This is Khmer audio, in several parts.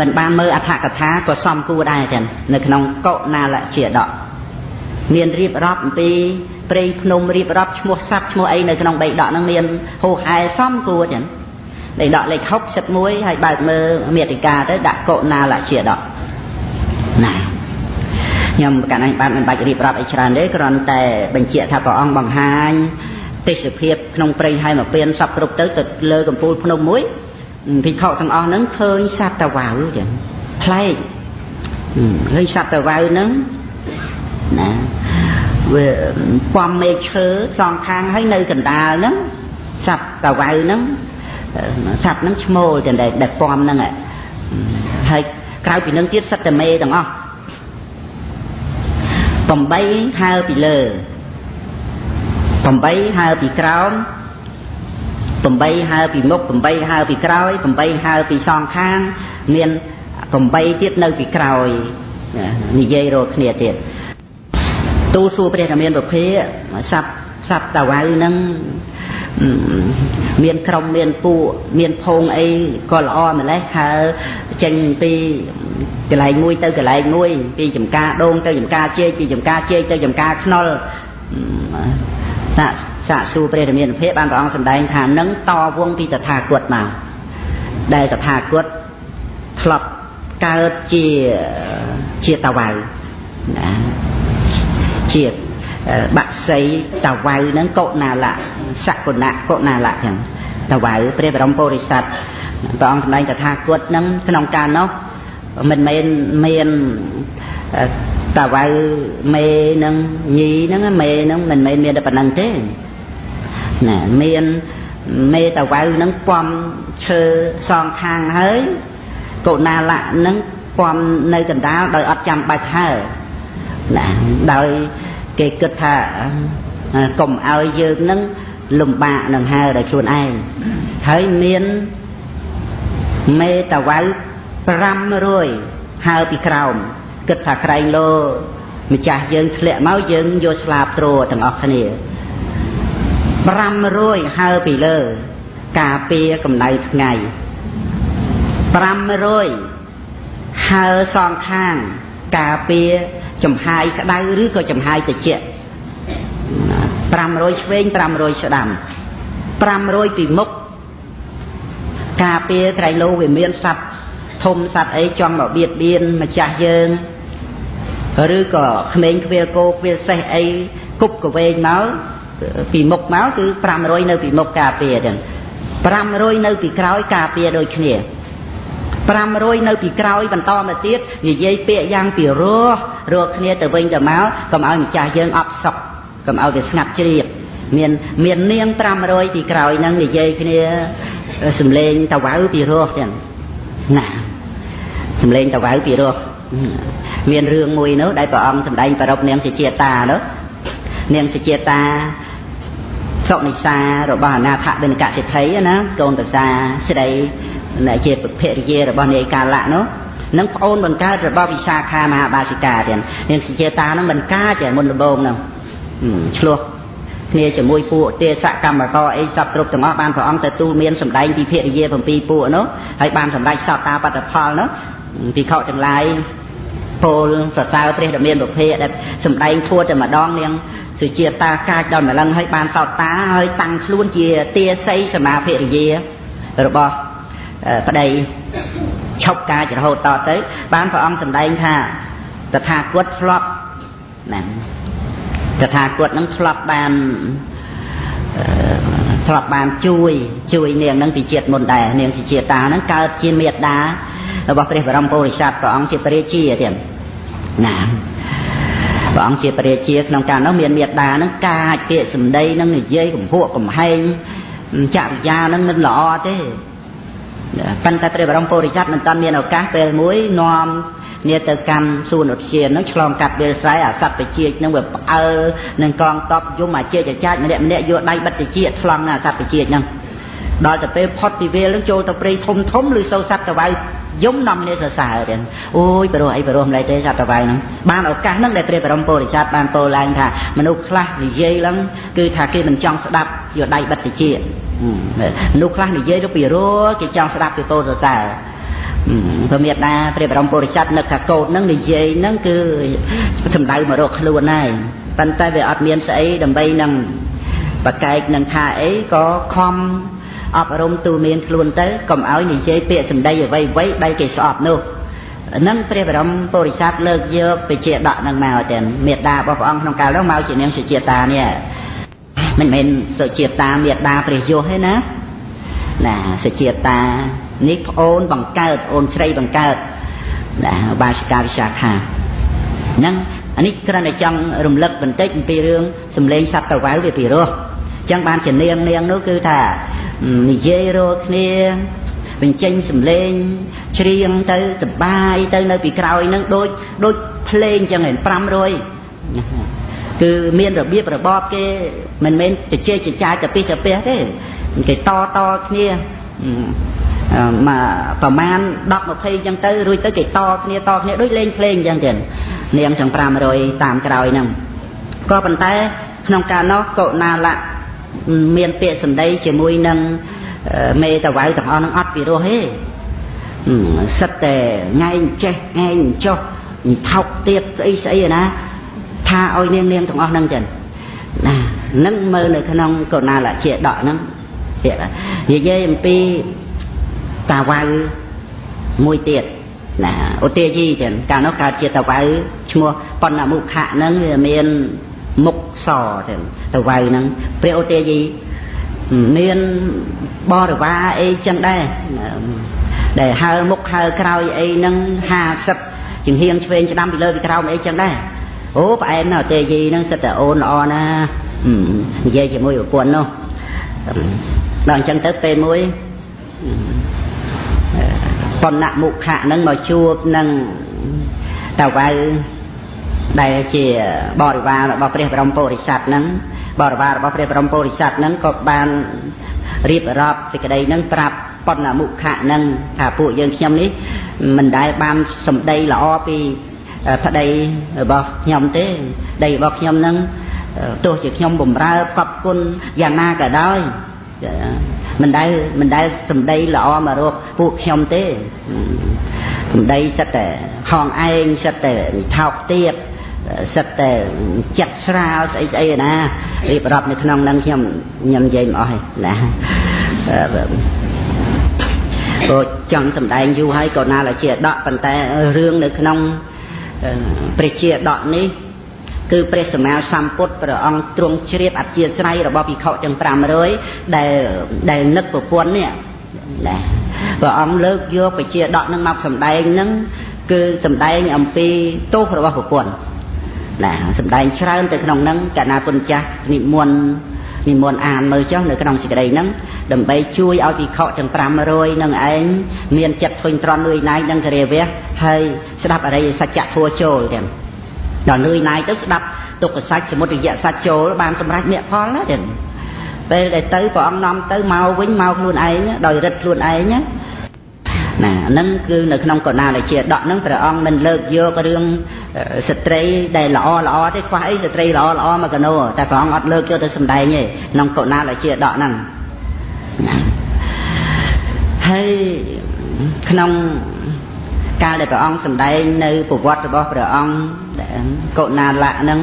មិនបានមើលអត្ថកថាក៏សំគួរដែរចឹងនៅក្នុងកុណាលជាដកមានរៀបរាប់អំពីព្រៃភ្នំរៀបរាប់ឈ្មោះសត្វឈ្មោះអីនៅក្នុងបៃដកហ្នឹងមានហូហែសំគួរចឹងបៃដកលេខ61ហើយបើកមើលមេតិកាទៅដាក់កុណាលជាដកណាខ្ញុំកាលណាបានមិនបាច់រៀបរាប់អីច្រើនទេគ្រាន់តែបញ្ជាក់ថាព្រះអង្គបង្ហាញទេសភាពក្នុងព្រៃហែមកពៀនសពគ្រប់ទៅទៅលើកំពូលភ្នំមួយ ភិក្ខុទាំងអស់ហ្នឹងឃើញសត្វតវ៉ៅចឹងប្លែកឃើញសត្វតវ៉ៅហ្នឹងណាវាពំមេឃឈើសងខាងហើយនៅកណ្ដាលហ្នឹងសត្វតវ៉ៅហ្នឹងសត្វហ្នឹងឈ្មោលចឹងដែលពំហ្នឹងហើយក្រៅពីនឹងទៀតសត្វតមេទាំងអស់8ហើពីលើ8ហើពីក្រោម 8ហើពីមុខ8ហើពីក្រោយ8ហើពីសងខាង មាន8ទៀតនៅពីក្រោយនិយាយរកគ្នាទៀតទូលសួរព្រះរាមាប្រភេសັບសັບតាវៅនឹងមានក្រុមមានពួកមានភងអីក៏ល្អម្លេះហើចេញពីកន្លែងមួយទៅកន្លែងមួយ ពីចំការដូងទៅចំការជែកពីចំការជែកទៅចំការខ្នុលសាក សាកសួរព្រះរាមាភិបានព្រះអង្គសម្ដែងថានឹងតវងពីតថាគតមកដែលតថាគតធ្លាប់កើតជាជាតាវៅណាជាបាក់សីតាវៅហ្នឹងកុណាលៈសកុណៈកុណាលៈចឹងតាវៅព្រះបរមពុរិស័ទព្រះអង្គសម្ដែងតថាគតហ្នឹងក្នុងកាលនោះមិនមែនមានតាវៅមេនឹងញីហ្នឹងមេហ្នឹងមិនមែនមានតែប៉ុណ្្នឹងទេ ណាមានមេតាវៅហ្នឹងពំឈើសងខាងហើយកុណាលៈហ្នឹងពំនៅកណ្ដាលដោយអត់ចាំបាច់ហើណាដោយគេគិតថាកុំឲ្យយើងនឹងលំបាកនឹងហើដោយខ្លួនឯងហើយមានមេតាវៅ500ហើពីក្រោមគិតថាក្រែងលោម្ចាស់យើងធ្លាក់មកយើងយកស្លាបទ្រទាំងអស់គ្នា 500ហើពីលើការពារកម្ដៅថ្ងៃ500ហើសងខាងការពារចំហាយក្តៅឬក៏ចំហាយត្រជាក់500ឆ្វេង500ស្ដាំ500ពីមុខការពារក្រៃលោវាមានសัตว์ធំសัตว์អីចង់មកបៀតបៀនម្ចាស់យើងឬក៏ក្មេងខ្វៀលគោខ្វៀលសេះអីគប់កវែងមក ពីមុខមកគឺ500នៅពីមុខការពារទាំង500នៅពីក្រោយការពារដូចគ្នា500នៅពីក្រោយបន្តមកទៀតនិយាយពាក្យយ៉ាងពីរោះរកគ្នាទៅវិញទៅមកកុំឲ្យម្ចាស់យើងអប់សុកកុំឲ្យវាស្ងាត់ជ្រាបមានមាននាង500ពីក្រោយហ្នឹងនិយាយគ្នាសំលេងតវៅពីរោះចឹងណាសំលេងតវៅពីរោះមានរឿងមួយនោះដែលព្រះអង្គសម្ដែងប្ររពនាងសេចតានោះ នាងសេចតាសុនិសារបស់អនាថបិណកសិទ្ធិណាកូនប្រសាស្រីជាភរិយារបស់នាយកាលៈនោះនឹងប្អូនបង្កើតរបស់វិសាខាមហាបាសិកាទៀតនាងសេចតានោះមិនកាចមុនដំបូងនោះឆ្លោះគ្នាជាមួយពួកទេសកម្មករអីសពគ្រប់ទាំងអស់បានព្រះអង្គទៅទូលមានសម្ដែងពីភរិយា7ពួកនោះហើយបានសម្ដែងសតតាបត្តផលនោះពីខទាំងឡាយ ពោលសរសើរព្រះដ៏មានប្រភេទដែលសម្ដែងធួតែម្ដងនាងសុជាតាកាចដល់ម្លឹងហើយបានសោតតាហើយតាំងខ្លួនជាទាស័យសមាភរិយារបស់ប្តីឈប់ការរហូតតទៅ បានព្រះអង្គសម្ដែងថាតថាគតធ្លាប់ណាតថាគតនឹងធ្លាប់បានធ្លាប់បានជួយជួយនាងនឹងពីជាតិមុនដែរនាងជាជាតានឹងកើតជាមេត្តារបស់ព្រះបរមពុរិស័ទព្រះអង្គជាព្រះជាទៀត ណាព្រះអង្គជាព្រះជាក្នុងការនោះមានមេត្តានឹងកាចពាក្យសម្ដីនឹងនិយាយកំហួកកំហែងចរិយានឹងមិនល្អទេប៉ុន្តែព្រះបរមពុរិស័ទមិនតាន់មានឱកាសពេលមួយនាំនេះទៅកាន់សួនឧទ្យាននឹងឆ្លងកាត់វាលស្រែអាសត្វបជានឹងវាផ្អើលនឹងកងតបយំអាជាចចាចម្នាក់ម្នាក់យកដៃបិទតិចឆ្លងអាសត្វបជាហ្នឹងដល់ទៅពេលផុតពីវាលនឹងចូលទៅព្រៃធំធំឬសូវសត្វតវ៉ៅ យំនាំគ្នាសរសើរទៀតអូយបរោះអីបរោះម្លេះទេសត្វតវ៉ៅហ្នឹងបានឱកាសហ្នឹងដែលព្រះបរមពុរិស័ទបានពោលឡើងថាមនុស្សខ្លះនិយាយឡើងគឺថាគេមិនចង់ស្ដាប់យកដៃបិទតិចមនុស្សខ្លះនិយាយទៅពីរោគេចង់ស្ដាប់ពីពោលសរសើរព្រះមេដាព្រះបរមពុរិស័ទនឹកថាកូនហ្នឹងនិយាយហ្នឹងគឺសំដៅមករកខ្លួនហើយប៉ុន្តែវាអត់មានស្អីដើម្បីនឹងបកែកនឹងថាអីក៏ខំ អប់រំទូមានខ្លួនទៅកុំឲ្យនិយាយពាក្យសម្ដីអ្វីអ្វីដែលគេស្អប់នោះនឹងព្រះបរមពុរិស័ទលើកយកពជាដកនឹងមកទៅមេដារបស់ព្រះអង្គក្នុងកាលនោះមកជានាងសុជាតានេះមិនមែនសុជាតាមេដាព្រះយុសទេណាណាសុជាតានេះប្អូនបង្កើតអូនស្រីបង្កើតណាបាសិកាវិសាខាហ្នឹងអានេះគ្រាន់តែចង់រំលឹកបន្តិចអំពីរឿងសម្លេងសត្វតវ៉ៅវាពីរោះអញ្ចឹងបានជានាងនាងនោះគឺថា និយាយរកគ្នាបញ្ចេញសម្លេងច្រៀងទៅសបាយទៅនៅពីក្រោយនឹងដូចដូចភ្លេងចឹងឯង500គឺមានរបៀបរបបគេមិនមែនជជែកចចាយទៅពីទៅផ្ទះទេគេតតគ្នាមកប្រមាណ10 20ចឹងទៅរួចទៅគេតគ្នាតគ្នាដូចលេងភ្លេងចឹងទៀតនាងទាំង500តាមក្រោយហ្នឹងក៏ប៉ុន្តែក្នុងការនោះកុណាលៈ មានពាក្យសម្ដីជាមួយនឹងមេតវៅទាំងអស់នឹងអត់ពីរោះទេសិតតែងែងចេះងែងចុះថោកទៀតស្អីស្អីណា ថាឲ្យនាងនាងទាំងអស់ហ្នឹងចឹងណានឹងមើលនៅក្នុងកុណាលៈជាដកហ្នឹងនិយាយអំពីតាវៅមួយទៀតណាឧទាយីទៀតកាលនោះកើតជាតាវៅឈ្មោះបណ្ណមុខៈហ្នឹងវាមាន មុខសទៀតតាវៅហ្នឹងព្រះឧទាយីមានបរិវារអីចឹងដែរដែលហើមុខហើក្រោយអីហ្នឹង50ជាងហៀងឆ្វេងស្ដាំពីលើពីក្រោមអីចឹងដែរអូផ្អែមណាស់ទេយីហ្នឹងសិតតែអូនល្អណានិយាយជាមួយប្រពន្ធនោះដល់អញ្ចឹងទៅពេលមួយបណ្ណមុខៈហ្នឹងមកជួបនឹងតាវៅ ដែលជាបរិវាររបស់ព្រះបរមពុរិស័ទហ្នឹងបរិវាររបស់ព្រះបរមពុរិស័ទហ្នឹងក៏បានរៀបរាប់សេចក្តីហ្នឹងប្រាប់បណ្ណមុខៈហ្នឹងថាពួកយើងខ្ញុំនេះមិនដែលបានសម្ដីល្អពីប្តីរបស់ខ្ញុំទេដីរបស់ខ្ញុំហ្នឹងទោះជាខ្ញុំបំរើកប់គុណយ៉ាងណាក៏ដោយមិនដែលមិនដែលសម្ដីល្អមករកពួកខ្ញុំទេសម្ដីសិតតែហងឯងសិតតែថោកទាប សិតតែចិត្តស្រាលស្អីស្អីណារៀបរាប់នៅក្នុងនឹងខ្ញុំខ្ញុំនិយាយមិនអស់ទេណាក៏ចង់សម្ដែងយូរហើយក៏ណាលជាដកប៉ុន្តែរឿងនៅក្នុងព្រះជាដកនេះគឺព្រះសម្មាសម្ពុទ្ធព្រះអង្គទ្រង់ជ្រាបអធិស្ឋានរបស់ភិក្ខុទាំង500ដែលដែលនឹកប្រពន្ធនេះណាព្រះអង្គលើកយកបជាដកនឹងមកសម្ដែងនឹងគឺសម្ដែងអំពីទោសរបស់ប្រពន្ធ ណាសម្ដែងច្រើនទៅក្នុងនឹងកណាពុនចាស់និមន្តនិមន្តអានមើលចុះនៅក្នុងសេចក្តីហ្នឹងដើម្បីជួយឲ្យភិក្ខុទាំង500នឹងឯងមានចិត្តធុញទ្រាន់លួយណាយនឹងគរាវៈហើយស្ដាប់អរិយសច្ចធัวចូលទាំងដល់នឿយណាយទៅស្ដាប់ទុក្ខសច្ចសមុទយសច្ចចូលបានសម្រេចមគ្គផលណាទៀតពេលដែលទៅព្រះអង្គនាំទៅមកវិញមកខ្លួនឯងដោយរិទ្ធខ្លួនឯងណា ណាហ្នឹងគឺនៅក្នុងកណ្ដាលជាដកហ្នឹងព្រះអង្គមិនលើកយករឿងស្ត្រីដែលល្អល្អទេខ្វះអីស្ត្រីល្អល្អមកកណោតែព្រះអង្គអត់លើកយកទៅសម្ដែងទេក្នុងកណ្ដាលជាដកហ្នឹងហើយក្នុងកាលដែលព្រះអង្គសម្ដែងនៅប្រវត្តិរបស់ព្រះអង្គកុណាលៈហ្នឹង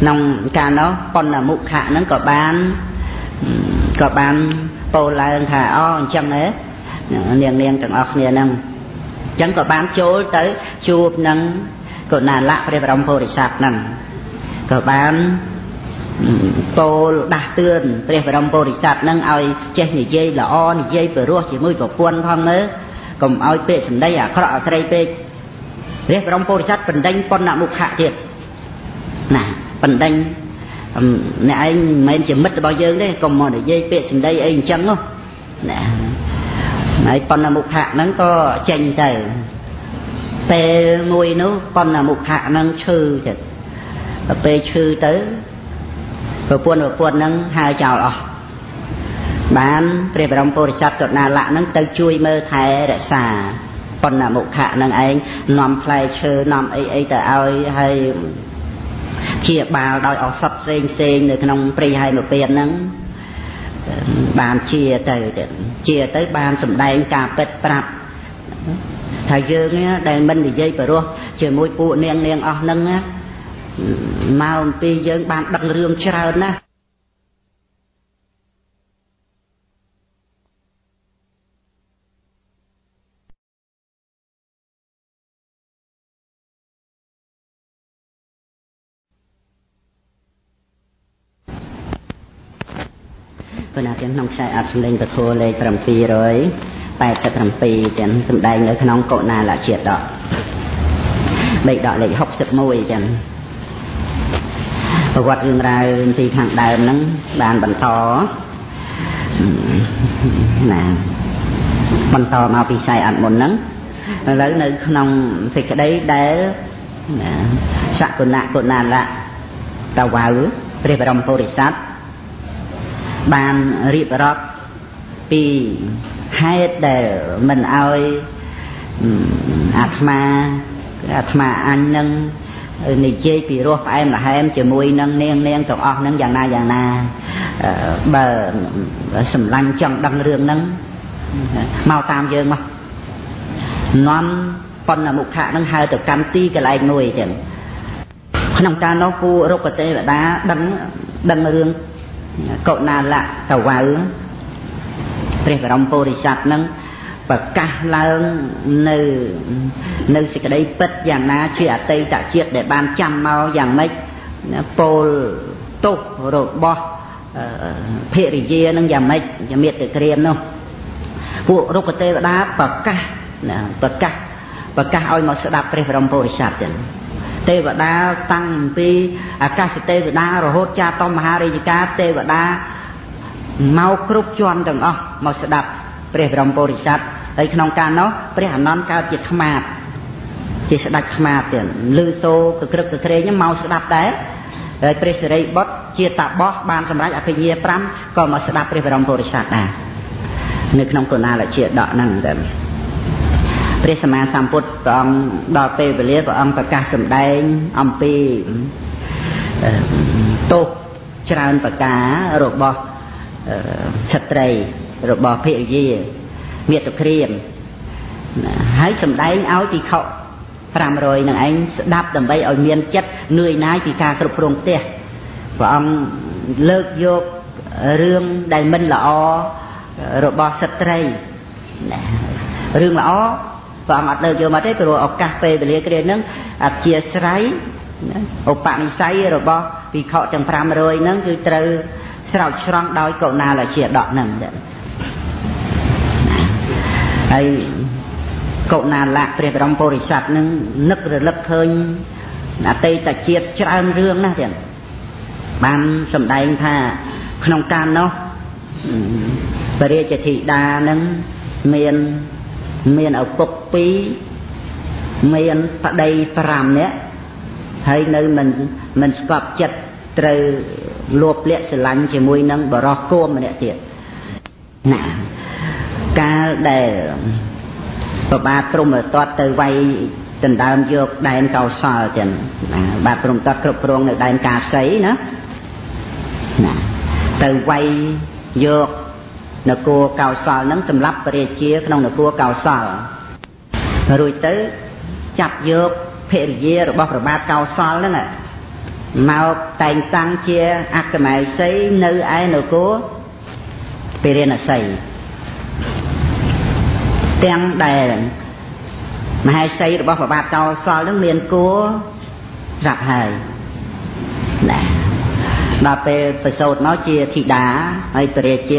ក្នុងកាលនោះបណ្ណមុខៈហ្នឹងក៏បានក៏បានពោលឡើងថាអូអញ្ចឹងហ៎ នាងនាងទាំងអស់គ្នាហ្នឹងអញ្ចឹងក៏បានចូលទៅជួបនឹងកុណាលៈព្រះបរមពុរិស័ទហ្នឹងក៏បានពោលដាស់តឿនព្រះបរមពុរិស័ទហ្នឹងឲ្យចេះនិយាយល្អនិយាយព្រោះជាមួយប្រពន្ធផងមើលកុំឲ្យពេកសម្ដីអាក្រក់អាក្រីពេកព្រះបរមពុរិស័ទបណ្ដេញបណ្ណមុខៈទៀតណាបណ្ដេញអ្នកឯងមិនមែនជាមិត្តរបស់យើងទេកុំមកនិយាយពាក្យសម្ដីអីអញ្ចឹងនោះណា ហើយបណ្ណមុខៈហ្នឹងក៏ចេញទៅពេលមួយនោះបណ្ណមុខៈហ្នឹងឈឺចិត្តដល់ពេលឈឺទៅប្រពន្ធប្រពន្ធហ្នឹងហើចោលអស់បានព្រះបរមពុរិស័ទកណាលៈហ្នឹងទៅជួយមើលថែរក្សាបណ្ណមុខៈហ្នឹងឯងនាំផ្លែឈើនាំអីអីទៅឲ្យហើយជាបាលដោយឱសថផ្សេងផ្សេងនៅក្នុងព្រៃហើយមកពៀនហ្នឹង បានជាទៅជាទៅបានសម្ដែងការពិតប្រាប់ថាយើងដែលមិននិយាយបរោះជាមួយពួកនាងនាងអស់ហ្នឹងមកអំពីយើងបានដឹករឿងច្រើនណាស់ ប៉ុន្តែក្នុងខ្សែអត្ថលេងពធលេខ700 87ចឹងសំដែងនៅក្នុងកុណាលជាដកបេកដកលេខ61ចឹងប្រវត្តិរឿងរ៉ាវពីខាងដើមហ្នឹងបានបន្តណាបន្តមកពីខ្សែអត់មុនហ្នឹងឥឡូវនៅក្នុងសេចក្តីដែលសកុណៈកុណាលៈតវៅព្រះបរមពុរិស័ទ បានរៀបរាប់ពីហេតុដែលមិនឲ្យអាត្មាអាត្មាអញនឹងនិយាយពីរសផ្អែមល្ហែមជាមួយនឹងនាងនាងទាំងអស់នឹងយ៉ាងណាយ៉ាងណាបើសម្លាញ់ចង់ដឹងរឿងហ្នឹងមកតាមយើងមកនាំបណ្ណមុខៈនឹងហៅទៅកម្មទីកន្លែងមួយចឹងក្នុងការនោះពូរុក្ខទេវតាដឹងដឹងរឿង កុណាលៈតវៅព្រះបរមពុរិស័ទនឹងប្រកាសឡើងនៅនៅសេចក្តីពិតយ៉ាងណាជាអតីតជាតិដែលបានចាំមកយ៉ាងម៉េចពោលទោសរបស់ភរិយានឹងយ៉ាងម៉េចជាមេត្តាក្រៀមនោះពួករុក្ខទេវតាប្រកាសប្រកាសប្រកាសឲ្យមកស្ដាប់ព្រះបរមពុរិស័ទចឹង ទេវតាតាំងពីអាកាសទេវតារហូតចាតមហារាជការទេវតាមកគ្រប់ជាន់ទាំងអស់មកស្ដាប់ព្រះបរមពុរិស័ទហើយក្នុងការនោះព្រះអនន្តកើតជាថ្មាតជាស្ដេចថ្មាតទៀតលឺសូកក្រឹកកក្រែងមកស្ដាប់ដែរហើយព្រះសិរីបុត្រជាតាបោះបានសម្រេចអភិញ្ញា5ក៏មកស្ដាប់ព្រះបរមពុរិស័ទដែរនៅក្នុងកុណាលជាដកហ្នឹងតែ ព្រះសម្មាសម្ពុទ្ធព្រះអង្គដល់ពេលវេលាព្រះអង្គប្រកាសសម្ដែងអំពីទោសច្រើនប្រការរបស់ឆត្រីរបស់ភរិយាមាតុក្រៀមហើយសំដែងឲ្យពិខុ500នឹងឯងស្ដាប់ដើម្បីឲ្យមានចិត្តនឿយណាយពីការគ្រប់គ្រងផ្ទះព្រះអង្គលើកយករឿងដែលមិនល្អរបស់ស្ត្រីរឿងល្អ ព្រះអង្គអត់លើកយកមកទេព្រោះឱកាសពេលវេលាគ្រាហ្នឹងអធិស្រ័យឧបនិស្ស័យរបស់ពិខុទាំង500ហ្នឹងគឺត្រូវស្រោចស្រង់ដោយកុណាលជាដកហ្នឹងហើយកុណាលៈព្រះបរមពុរិស័ទនឹងនឹករលឹកឃើញអតីតជាតិច្រើនរឿងណាស់ទៀតបានសម្ដែងថាក្នុងកាលនោះពរាជធីតានឹងមាន មានឪពុក2មានប្តី5នាក់ហើយនៅមិនមិនស្កប់ចិត្តត្រូវលួបលាក់ស្រឡាញ់ជាមួយនឹងបរោះគោមម្នាក់ទៀតណាកាលដែលប្របាទព្រមតតទៅវាយដណ្ដើមយកដែនកោសលចឹងណាបាទព្រមតតគ្រប់គ្រងនៅដែនកាសីណាណាទៅវាយយក នគរកោសលនឹងសម្រាប់ព្រះជាក្នុងនគរកោសលរួចទៅចាប់យកភរិយារបស់ប្របាទកោសលហ្នឹងមកតែងតាំងជាអក្កមៃសីនៅឯនគរពេរិណសីទាំងដែលមហេសីរបស់ប្របាទកោសលនឹងមានគួរស្រាប់ហើយណាដល់ពេលប្រសូតមកជាធីតាហើយព្រះរាជា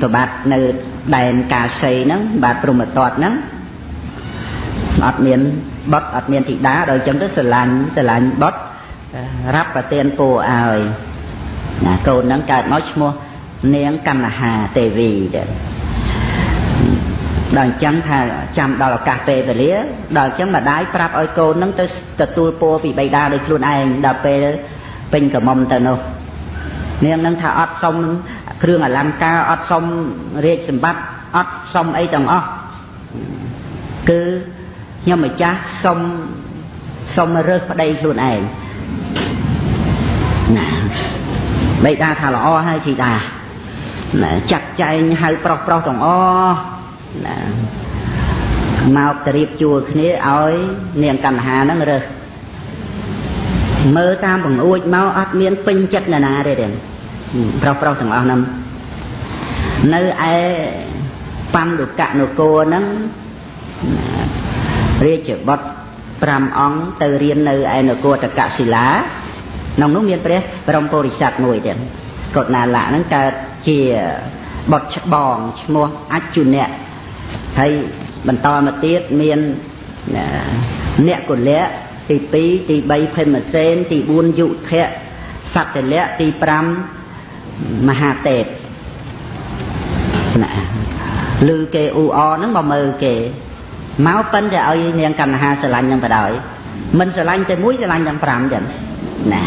ប្របាទនៅដែនកាសីហ្នឹងបាទព្រមតតហ្នឹងអត់មានបុតអត់មានធីតាដល់អញ្ចឹងទៅស្រឡាញ់ស្រឡាញ់បុតរាប់ប្រទានពូឲ្យណាកូនហ្នឹងកើតមកឈ្មោះនាងកណ្ហាទេវីដែរដល់អញ្ចឹងថាចាំដល់ឱកាសពេលវេលាដល់អញ្ចឹងម្ដាយប្រាប់ឲ្យកូនហ្នឹងទៅទទួលពរពីបិតាដោយខ្លួនឯងដល់ពេលពេញកំមុំទៅនោះនាងនឹងថាអត់សុំ គ្រឿងអលង្ការអត់សុំរាជសម្បត្តិអត់សុំអីទាំងអស់គឺខ្ញុំម្ចាស់សុំសុំរើសប្តីខ្លួនឯងណាបិតាថាល្អហើយជីតាណាចាត់ចែងហៅប្រុសប្រុសទាំងអស់ណាមកទៅរៀបជួលគ្នាឲ្យនាងកណ្ហាហ្នឹងរើសមើលតាមបង្អួចមកអត់មានពេញចិត្តណាណាទេទេ ប្រុសប្រុសទាំងអស់ហ្នឹងនៅឯបណ្ឌុកនគរហ្នឹងរាជបុត្រ5អង្គទៅរៀននៅឯនគរតកសិលាក្នុងនោះមានព្រះបរមពុរិស័ទមួយទៀតកុដណាលៈហ្នឹងកើតជាបុត្រច្បងឈ្មោះអច្ចុណៈហើយបន្តមកទៀតមានអ្នកកុលៈទី2ទី3ភេមសេនទី4យុធៈសត្យលៈទី5 មហាទេពណាឮគេអ៊ូអហ្នឹងមកមើលគេមកប៉ិនតែឲ្យនាងកណ្ហាស្រឡាញ់នឹងបដ ாய் មិនស្រឡាញ់តែមួយស្រឡាញ់ទាំង5ចឹងណា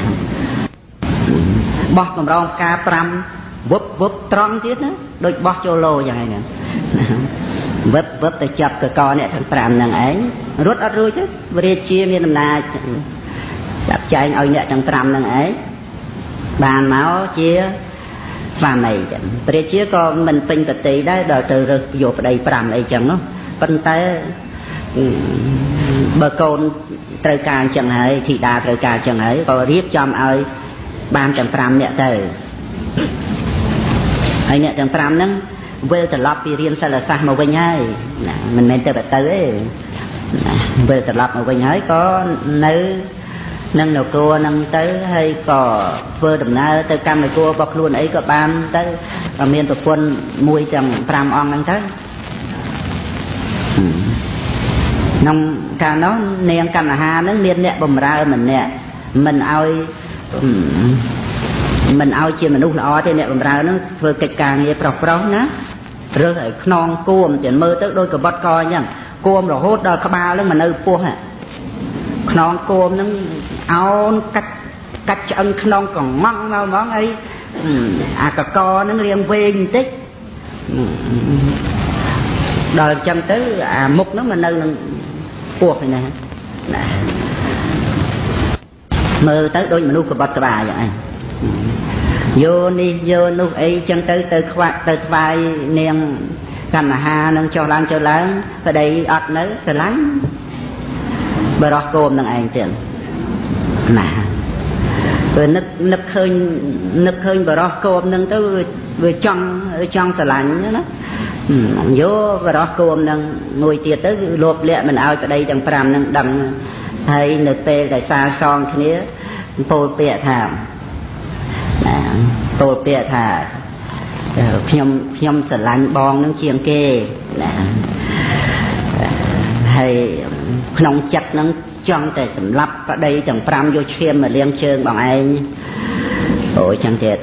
បោះកម្រងផ្កា5វឹបវឹបត្រង់ទៀតណាដូចបោះចូលលោយ៉ាងហ្នឹងវឹបវឹបទៅចាប់កកអ្នកទាំង5ហ្នឹងឯងរត់អត់រួចទេវរាជាមានអំណាចចាប់ចែងឲ្យអ្នកទាំង5ហ្នឹងឯងបានមកជា ស្វាមីចឹងព្រះជាក៏មិនពេញប្រតិដែរដល់ទៅរើសយកប្តី5អីចឹងនោះប៉ុន្តែបើកូនត្រូវការអញ្ចឹងហើយធីតាត្រូវការអញ្ចឹងហើយក៏រៀបចំឲ្យបានទាំង5នាក់ទៅហើយអ្នកទាំង5ហ្នឹងវិលត្រឡប់ពីរៀនសិលសាស្ត្រមកវិញហើយណាមិនមែនទៅទៅទេណាវិលត្រឡប់មកវិញហើយក៏នៅ នឹងនគរនឹងទៅហើយក៏ធ្វើដំណើរទៅកម្មនគររបស់ខ្លួនអីក៏បានទៅមានប្រពន្ធមួយទាំង5អង្គហ្នឹងទៅក្នុងកាលនោះនាងកណ្ហានឹងមានអ្នកបំរើម្នាក់មិនឲ្យមិនឲ្យជាមនុស្សល្អទេអ្នកបំរើនឹងធ្វើកិច្ចការងារប្រុសប្រុសណារើសឲ្យខ្នងគួមទៀតមើលទៅដូចកបត់កអញ្ចឹងគួមរហូតដល់ក្បាលនឹងមកនៅពោះខ្នងគួមនឹង អោនកាច់កាច់ឆ្អឹងខ្នងកងងមកហ្មងហើយអាកកនឹងរៀងវែងបន្តិចដល់អញ្ចឹងទៅអាមុខហ្នឹងមកនៅនឹងពោះឯណាណាមើលទៅដូចមនុស្សក្បត់ក្បាលយ៉ាងហ្នឹងយោនេះយោនោះអីចឹងទៅទៅខ្វាក់ទៅថ្វាយនាងកម្មមហានឹងចុះឡើងចុះឡើងប្តីអត់នៅស្រឡាញ់បរោះគោមនឹងឯងទៀត ណាពេលនឹកនឹកឃើញនឹកឃើញបរោះគោមនឹងទៅវាចង់ចង់ស្រឡាញ់ណាយោបរោះគោមនឹងមួយទៀតទៅលោបលាក់មិនឲ្យប្តីទាំង5នឹងដឹងហើយនៅពេលដែលសាសងគ្នាពោលពាក្យថាណាពោលពាក្យថាខ្ញុំខ្ញុំស្រឡាញ់បងនឹងជាងគេណាហើយក្នុងចិត្តនឹង ចង់តែសម្លាប់ប្តីទាំង5យកឈាមមកលាងជើងបងឯងអូយចឹងទៀត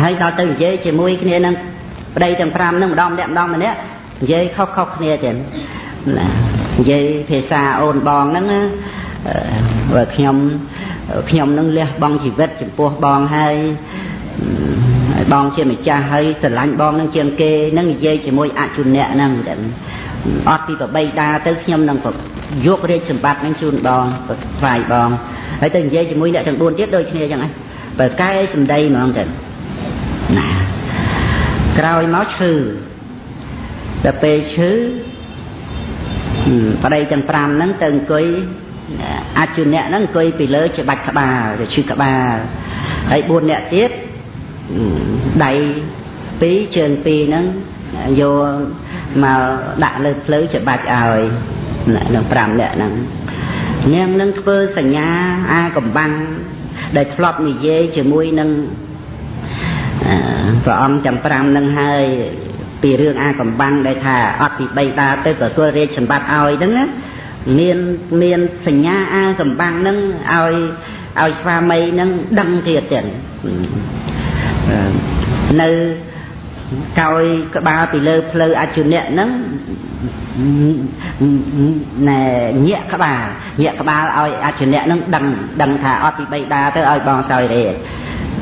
ហើយដល់ទៅនិយាយជាមួយគ្នានឹងប្តីទាំង5នឹងម្ដងម្នាក់ម្ដងម្នាក់និយាយខុសខុសគ្នាទៀតណានិយាយភាសាអូនបងហ្នឹងបើខ្ញុំខ្ញុំនឹងលះបង់ជីវិតចំពោះបងហើយបងជាម្ចាស់ហើយស្រឡាញ់បងនឹងជាងគេនឹងនិយាយជាមួយអជុនៈហ្នឹងអត់ពីប្របីដាទៅខ្ញុំនឹង យករាជសម្បត្តិនឹងជូនបងថ្វាយបងហើយទៅនិយាយជាមួយអ្នកទាំង4ទៀតដូចគ្នាអញ្ចឹងហ៎បើកែសម្ដីហ្មងទៅណាក្រោយមកឈឺដល់ពេលឈឺប្តីទាំង5ហ្នឹងទៅអង្គុយអជុអ្នកហ្នឹងអង្គុយពីលើច្បាច់ក្បាលទៅឈឺក្បាលហើយ4អ្នកទៀតដៃ2ជើង2ហ្នឹងយកមកដាក់លើភ្លៅច្បាច់ឲ្យ នឹង5អ្នកហ្នឹងនាងនឹងធ្វើសញ្ញាអាកំបាំងដែលធ្លាប់និយាយជាមួយនឹងព្រះអង្គចាំ5នឹងហើយពីរឿងអាកំបាំងដែលថាអត់ពីបីតាទៅទទួលរាជសម្បត្តិឲ្យហ្នឹងណាមានមានសញ្ញាអាកំបាំងហ្នឹងឲ្យឲ្យស្វាមីហ្នឹងដឹងទៀតទៀតនៅកោយក្បាលពីលើផ្លូវអជុនៈហ្នឹង ណែញាក់ក្បាលញាក់ក្បាលឲ្យអជុនៈហ្នឹងដឹងដឹងថាអត់ពីបីដាទៅឲ្យបងសោយរេ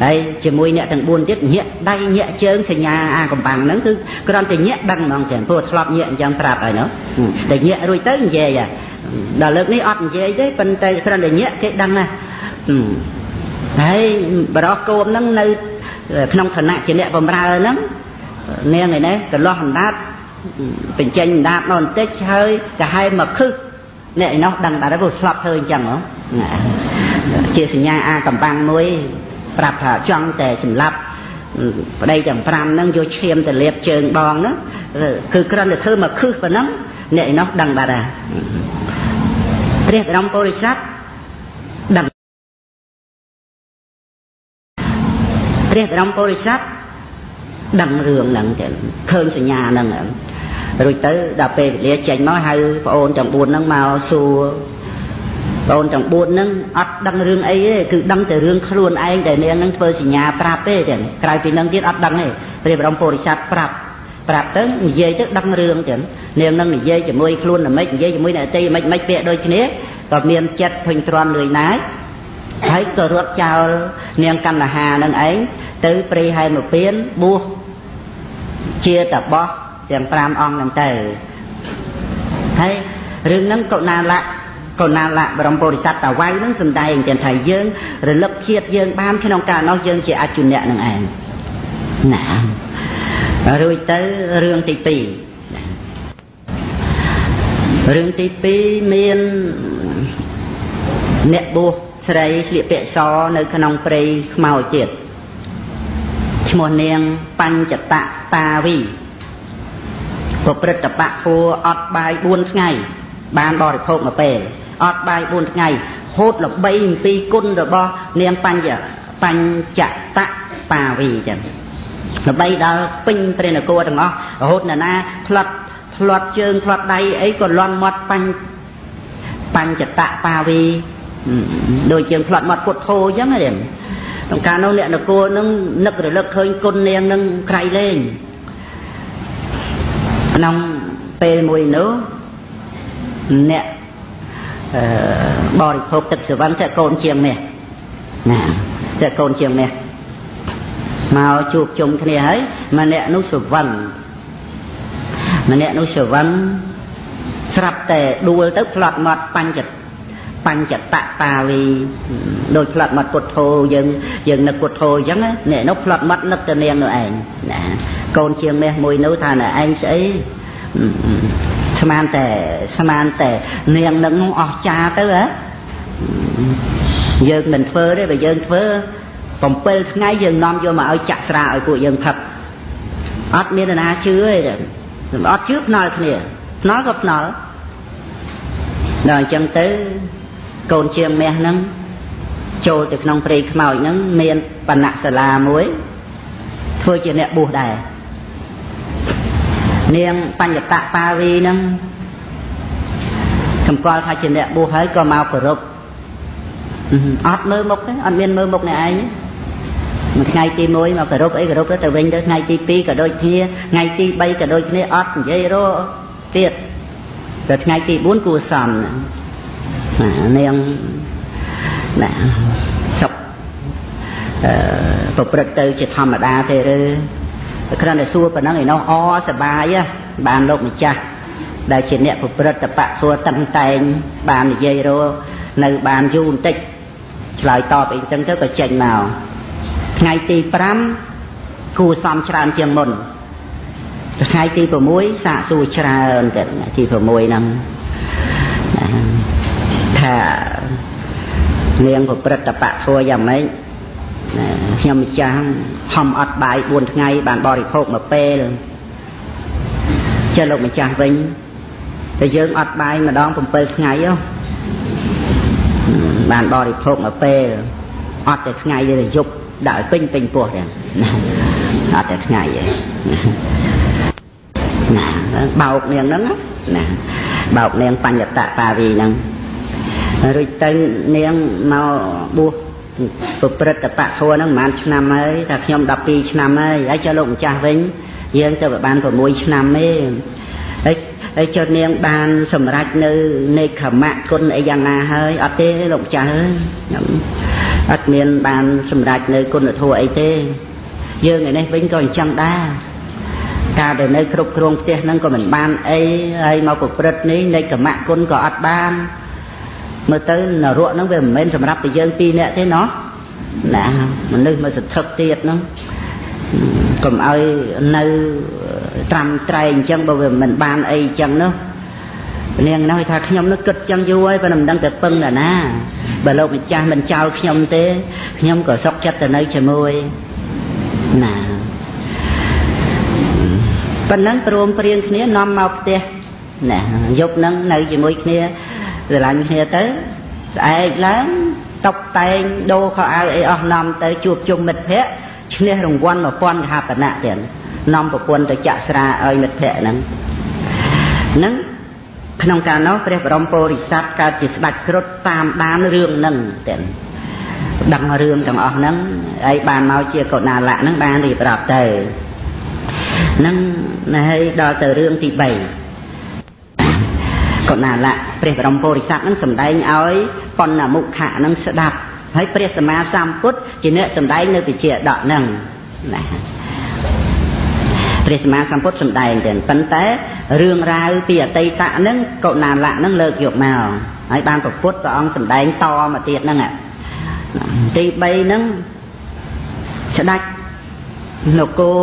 ហើយជាមួយអ្នកទាំង4ទៀតញាក់ដៃញាក់ជើងសញ្ញាអាកំបាំងហ្នឹងគឺគ្រាន់តែញាក់ដឹងហ្មងចឹងព្រោះធ្លាប់ញាក់អញ្ចឹងប្រាប់ហើយនោះតែញាក់រួចទៅនិយាយដល់លើកនេះអត់និយាយទេប៉ុន្តែគ្រាន់តែញាក់គេដឹងណាហើយបរោះគោមហ្នឹងនៅក្នុងឋានៈជាអ្នកបំរើហ្នឹងនាងឯនេះកន្លោះអណ្ដាត បញ្ចេញដាតមកបន្តិចហើយកាហែមកខឹសអ្នកឯនោះដឹងបាត់ហើយព្រោះស្លាប់ធ្វើអញ្ចឹងហ៎ជាសញ្ញាអាកំបាំងមួយ ប្រាប់ថាចង់តែសម្លាប់ប្តីទាំង5ហ្នឹងយកឈាមទៅលាបជើងបងហ្នឹងគឺគ្រាន់តែធ្វើមកខឹសប៉ុណ្ណឹងអ្នកឯនោះដឹងបាត់ហើយព្រះបរមពុរិស័ទដឹងព្រះបរមពុរិស័ទ ដឹងរឿងហ្នឹងទៅឃើញសញ្ញាហ្នឹងរួចទៅដល់ពេលវេលាចេញមកហៅប្អូនទាំង4ហ្នឹងមកសួរប្អូនទាំង4ហ្នឹងអត់ដឹងរឿងអីទេគឺដឹងតែរឿងខ្លួនឯងដែលនាងហ្នឹងធ្វើសញ្ញាប្រាប់ទេចឹងក្រៅពីហ្នឹងទៀតអត់ដឹងទេព្រះបរមពុរិស័ទប្រាប់ប្រាប់ទៅនិយាយទៅដឹងរឿងចឹងនាងនឹងនិយាយជាមួយខ្លួនតែមិននិយាយជាមួយអ្នកតីមិនមិនពាក្យដូចគ្នាក៏មានចិត្តធុញទ្រាន់លឿនណាយហើយក៏រត់ចោលនាងកណ្ដាហានឹងឯងទៅព្រៃហែមពៀនបួស ជាតបោះទាំង5អង្គហ្នឹងទៅហើយរឿងហ្នឹងកុណាលៈកុណាលៈបរមពុរិស័ទតាវៃហ្នឹងសំដែងចឹងថាយើង រលឹកជាតិយើងបានក្នុងកាលនោះយើងជាអជុញ្ញៈនឹងឯងណារួចទៅរឿងទី2រឿងទី2មានអ្នកបួសស្រីស្លៀកពាក់សនៅក្នុងព្រៃខ្មោចទៀត ឈ្មោះនាងបញ្ចតតាវីប្រព្រឹត្តបៈធัวអត់បាយ4ថ្ងៃ បានបរិភោគមួយពេលអត់បាយ4ថ្ងៃហូតល្បីអំពីគុណរបស់នាងបញ្ញបញ្ចតតាវីចឹងល្បីដល់ពេញព្រះនគរទាំងអស់រហូតណាណាផ្លាត់ផ្លាត់ជើងផ្លាត់ដៃអីក៏លន់មាត់បញ្ញបញ្ចតបាវីដូចជាងផ្លាត់មាត់ពុទ្ធធោអញ្ចឹងទេ ក្នុងការនោះអ្នកនគរនឹងនឹករលឹកឃើញគុណនាងនឹងក្រៃលែងក្នុងពេលមួយនោះអ្នកអឺបរិភោគទឹកសវណ្ណតែកូនជាងនេះណាតែកូនជាងនេះមកជួបជុំគ្នាហើយម្នាក់នោះសវណ្ណម្នាក់នោះសវណ្ណស្រាប់តែដួលទៅផ្លាត់មាត់បញ្ច បញ្ចតបាវីដូចផ្លាត់មាត់ពុទ្ធោយើងយើងនឹកពុទ្ធោអញ្ចឹងអ្នកនោះផ្លាត់មាត់នឹកទៅនាងនោះឯងណាកូនជាងមាសមួយនោះថាណែឯងស្អីស្មានតែស្មានតែនាងនឹងអស់ចាទៅហ៎យើងមិនធ្វើទេបើយើងធ្វើ7ថ្ងៃយើងនាំយកមកឲ្យចាក់ស្រាឲ្យពួកយើងផឹកអត់មាននរណាជឿទេអត់ជឿភ្នល់គ្នាភ្នល់ក៏ភ្នល់ដល់អញ្ចឹងទៅ កូនជាងមាសហ្នឹងចូលទៅក្នុងព្រៃខ្មោចហ្នឹងមានបណ្ណៈសាលាមួយធ្វើជាអ្នកបួសដែរនាងបញ្ញតបាវីហ្នឹងសម្គាល់ថាជាអ្នកបួសហើយក៏មកគោរពអត់មើលមុខទេអត់មានមើលមុខអ្នកឯងមួយថ្ងៃទី1មកគោរពអីគោរពទៅវិញទៅថ្ងៃទី2ក៏ដូចគ្នាថ្ងៃទី3ក៏ដូចគ្នាអត់និយាយរទៀតតែថ្ងៃទី4គួសមនាង ណាសុខអឺប្រព្រឹត្តទៅជាធម្មតាទេឬគ្រាន់តែសួរប៉ុណ្ណឹងឯនោះអសបាយបានលោកម្ចាស់ដែលជាអ្នកប្រព្រឹត្តបៈសួរតឹងតែងបាននិយាយរនៅបានយូរបន្តិចឆ្លើយតបអីចឹងទៅក៏ចេញមកថ្ងៃទី5គួសំច្រើនជាងមុនថ្ងៃទី6សាកសួរច្រើនទៅថ្ងៃទី6ហ្នឹង ថានាងប្រព្រឹត្តបៈធัวយ៉ាងម៉េចខ្ញុំម្ចាស់ហំអត់បាយ4ថ្ងៃបានបរិភោគមួយពេលចេះលោកម្ចាស់វិញតែយើងអត់បាយម្ដង7ថ្ងៃហ៎បានបរិភោគមួយពេលអត់តែថ្ងៃទេយប់ដាក់ឲ្យពេញពេញពោះទាំងអត់តែថ្ងៃទេណាបោកនាងហ្នឹងណាបោកនាងបញ្ញតបាវីហ្នឹង រួចទៅនាងមកបួសប្រព្រឹត្តបៈធัวហ្នឹងប្រហែលឆ្នាំហើយថាខ្ញុំ12ឆ្នាំហើយហើយចុះលោកម្ចាស់វិញយើងទៅបាន6ឆ្នាំទេហើយហើយចុះនាងបានសម្រេចនៅនេខមៈគុណអីយ៉ាងណាហើយអត់ទេលោកម្ចាស់អើយខ្ញុំអត់មានបានសម្រេចនៅគុណធម៌អីទេយើងឯនេះវិញក៏អញ្ចឹងដែរការដែលនៅគ្រប់គ្រងផ្ទះហ្នឹងក៏មិនបានអីហើយមកប្រព្រឹត្តនេះនៃកម្មគុណក៏អត់បាន មើលទៅនរកហ្នឹងវាមិនមែនសម្រាប់តែយើងពីរនាក់ទេណោះណាមនុស្សមកសន្ធឹកទៀតហ្នឹងកុំឲ្យនៅត្រាំត្រែងអញ្ចឹងបើវាមិនបានអីអញ្ចឹងនោះនាងនោះថាខ្ញុំនោះគិតចឹងយូរហើយប៉ុន្តែមិនដឹងទៅពឹងដល់ណាបើលោកម្ចាស់មិនចោលខ្ញុំទេខ្ញុំក៏សុខចិត្តទៅនៅជាមួយណាប៉ុណ្ណឹងព្រមព្រៀងគ្នានាំមកផ្ទះណាយប់ហ្នឹងនៅជាមួយគ្នា ស្រឡាញ់គ្នាទៅស្អែកឡើងតុបតែងដូរខោអាវអីអស់នាំទៅជួបជុំមិត្តភ័ក្តិឈ្នះរង្វាន់1000កហបណៈទៀតនាំប្រពន្ធទៅចាក់ស្រាឲ្យមិត្តភ័ក្តិហ្នឹងហ្នឹងក្នុងកាលនោះព្រះបរមពុរិស័ទកើតជាស្ដេចគ្រុឌតាមដានរឿងហ្នឹងទៀតដឹងរឿងទាំងអស់ហ្នឹងហើយបានមកជាកុណាលៈហ្នឹងបានរៀបរាប់ទៅហ្នឹងហើយដល់ទៅរឿងទី3 កុណាលៈព្រះបរមពុរិស័ទហ្នឹងសម្ដែងឲ្យបណ្ណមុខៈហ្នឹងស្ដាប់ហើយព្រះសម្មាសម្ពុទ្ធជាអ្នកសម្ដែងនៅវិជាដកហ្នឹងណាព្រះសម្មាសម្ពុទ្ធសម្ដែងទៅប៉ុន្តែរឿងរ៉ាវពីអតីតហ្នឹងកុណាលៈហ្នឹងលើកយកមកហើយបានប្រពុតព្រះអង្គសម្ដែងតមកទៀតហ្នឹងទី3ហ្នឹងស្ដេចនគរ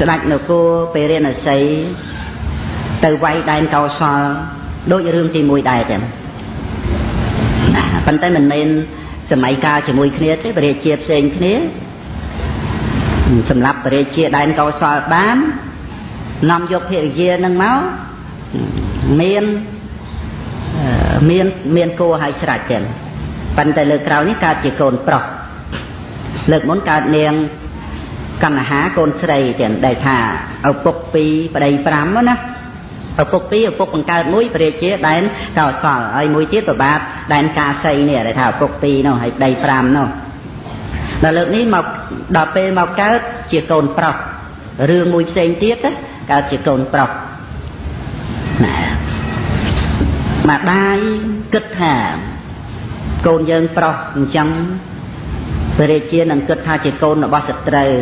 ស្ដេចនគរពេរិណសី ទៅវាយដែនកោសលដូចរឿងទី1ដែរចឹងប៉ុន្តែមិនមែនសម័យកាលជាមួយគ្នាទេបរិជាផ្សេងគ្នាសម្រាប់បរិជាដែនកោសលបាននាំយកភរិយានឹងមកមានមានមានគោឲ្យស្រេចចឹងប៉ុន្តែលើកក្រោយនេះកើតជាកូនប្រុសលើកមុនកើតនាងកណ្ហាកូនស្រីចឹងដែលថាឪពុក2ប្តី5ណា ឪពុកពីរឪពុកបង្កើតមួយព្រះរាជាដែនកោសលហើយមួយទៀតប្របាទដែនកាសីនេះដែលថាឪពុកពីរនោះហើយប្តី5នោះដល់លើកនេះមកដល់ពេលមកកើតជាកូនប្រុសរឿងមួយផ្សេងទៀតកើតជាកូនប្រុសណាម្ដាយគិតថាកូនយើងប្រុសអញ្ចឹងព្រះរាជានឹងគិតថាជាកូនរបស់សត្រូវ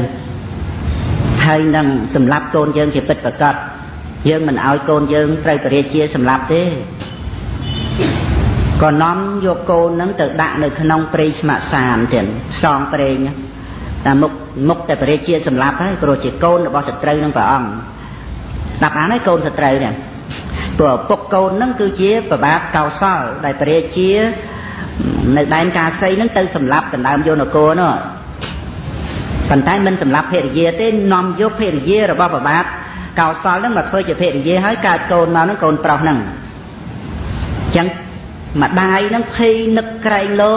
ហើយនឹងសម្លាប់កូនយើងជាពិតប្រាកដ យើងមិនឲ្យកូនយើងត្រូវបរិជាសម្លាប់ទេក៏នាំយកកូននឹងទៅដាក់នៅក្នុងព្រៃស្ម័គ្រសានទៀតផ្សងព្រេងតែមុខមុខតែបរិជាសម្លាប់ហើយព្រោះជាកូនរបស់សត្រូវនឹងព្រះអង្គស្ដាប់អានហើយកូនសត្រូវនេះព្រោះពុកកូននឹងគឺជាប្របាទកោសលដែលបរិជានៅដែនកាសីនឹងទៅសម្លាប់ដណ្ដើមយកនគរនោះប៉ុន្តែមិនសម្លាប់ភរិយាទេនាំយកភរិយារបស់ប្របាទ កោសលនឹងមកធ្វើជាភរិយាហើយកើតកូនមកនឹងកូនប្រុសហ្នឹងអញ្ចឹងម្ដាយនឹងភ័យនឹកក្រែងលោ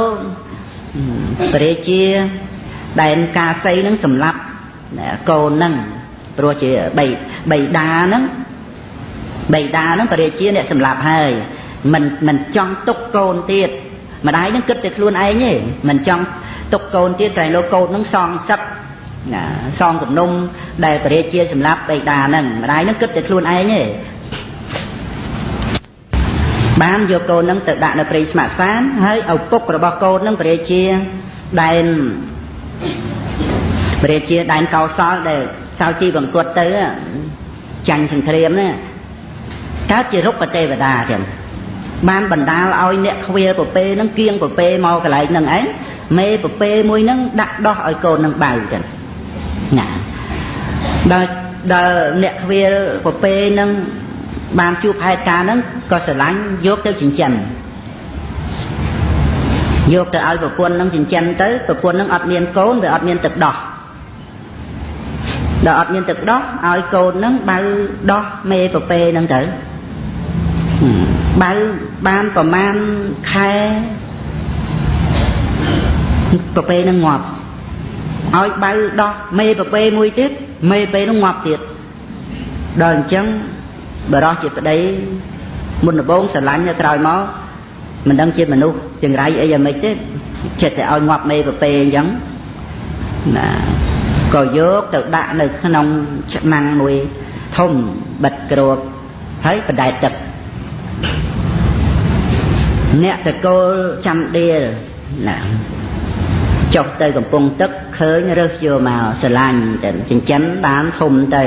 ព្រះរាជាដែនកាសីនឹងសម្លាប់កូនហ្នឹងព្រោះជាបីបីដាហ្នឹងបីដាហ្នឹងព្រះរាជាអ្នកសម្លាប់ហើយមិនមិនចង់ទុកកូនទៀតម្ដាយនឹងគិតតែខ្លួនឯងទេមិនចង់ទុកកូនទៀតតែលោកកូននឹងសងសឹក ណាសងគំនុំដែលបរិជាសម្រាប់បេដាហ្នឹងម្ដាយហ្នឹងគិតតែខ្លួនឯងទេបានយកកូនហ្នឹងទៅដាក់នៅព្រៃស្ម័គ្រសានហើយឪពុករបស់កូនហ្នឹងបរិជាដែនបរិជាដែនកោសលដែលចៅជីបង្គត់ទៅចាញ់សង្គ្រាមណាកើតជារុក្ខទេវតាចឹងបានបណ្ដាលឲ្យអ្នកខ្វៀលពពេនឹងគៀងពពេមកកន្លែងហ្នឹងឯងមេពពេមួយហ្នឹងដាក់ដោះឲ្យកូននឹងបៅចឹង ណាដល់ដល់អ្នកខ្វៀលប្រពេនឹងបានជួបហេតុការណ៍ហ្នឹងក៏ស្រឡាញ់យកទៅចិញ្ចឹមយកទៅឲ្យប្រពន្ធនឹងចិញ្ចឹមទៅប្រពន្ធនឹងអត់មានកូនវាអត់មានទឹកដោះដល់អត់មានទឹកដោះឲ្យកូននឹងបៅដោះមេប្រពេនឹងទៅបៅបានប្រមាណខែប្រពេនឹងងាប់ ឲ្យបៅដោះមេប្រពេមួយទៀតមេពេនោះងាប់ទៀតដល់អញ្ចឹងបរោះជាប្តីមុនដំបូងស្រឡាញ់ទៅក្រោយមកមិនដឹងជាមនុស្សចង្រៃអីយ៉ាងម៉េចទេចិត្តតែឲ្យងាប់មេប្រពេអញ្ចឹងណាក៏យកទៅដាក់នៅក្នុងឆ្នាំងមួយធំបិទគ្របហើយបដែតទឹកអ្នកតកូលចន្ទដៀលណា ចុះទៅកំពង់ទឹកឃើញរើសយកមកស្រឡាញ់ទៅចិញ្ចឹមបានធំទៅ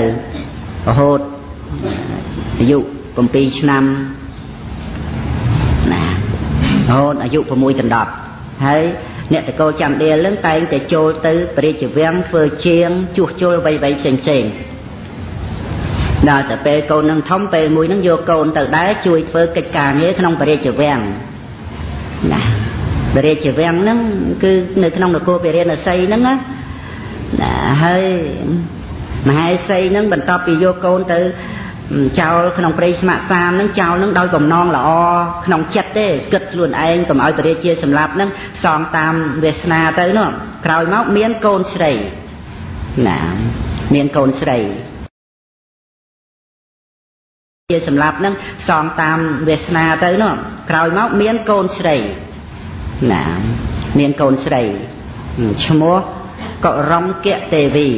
រហូតអាយុ7ឆ្នាំណារហូតអាយុ6កណ្ដប់ហើយអ្នកតកោចន្ទដៀលនឹងតែងតែចូលទៅព្រះរាជវាំងធ្វើជាងជួសជុលអ្វីៗផ្សេងផ្សេងដល់តែពេលកូននឹងធំពេលមួយនឹងយកកូនទៅដែរជួយធ្វើកិច្ចការងារក្នុងព្រះរាជវាំងណា ព្រះរាជវាំងហ្នឹងគឺនៅក្នុងនគរពារាណសីហ្នឹងណាហើយមហេសីហ្នឹងបន្ទាប់ពីយកកូនទៅចោលក្នុងព្រៃស្ម័គ្រសាមនឹងចោលនឹងដោយបំណងល្អក្នុងចិត្តទេគិតខ្លួនឯងកុំឲ្យពរាជាសម្លាប់នឹងសងតាមវាសនាទៅនោះក្រោយមកមានកូនស្រីណាមានកូនស្រីជាសម្លាប់នឹងសងតាមវាសនាទៅនោះក្រោយមកមានកូនស្រី ណាមានកូនស្រីឈ្មោះកុរំគៈទេវី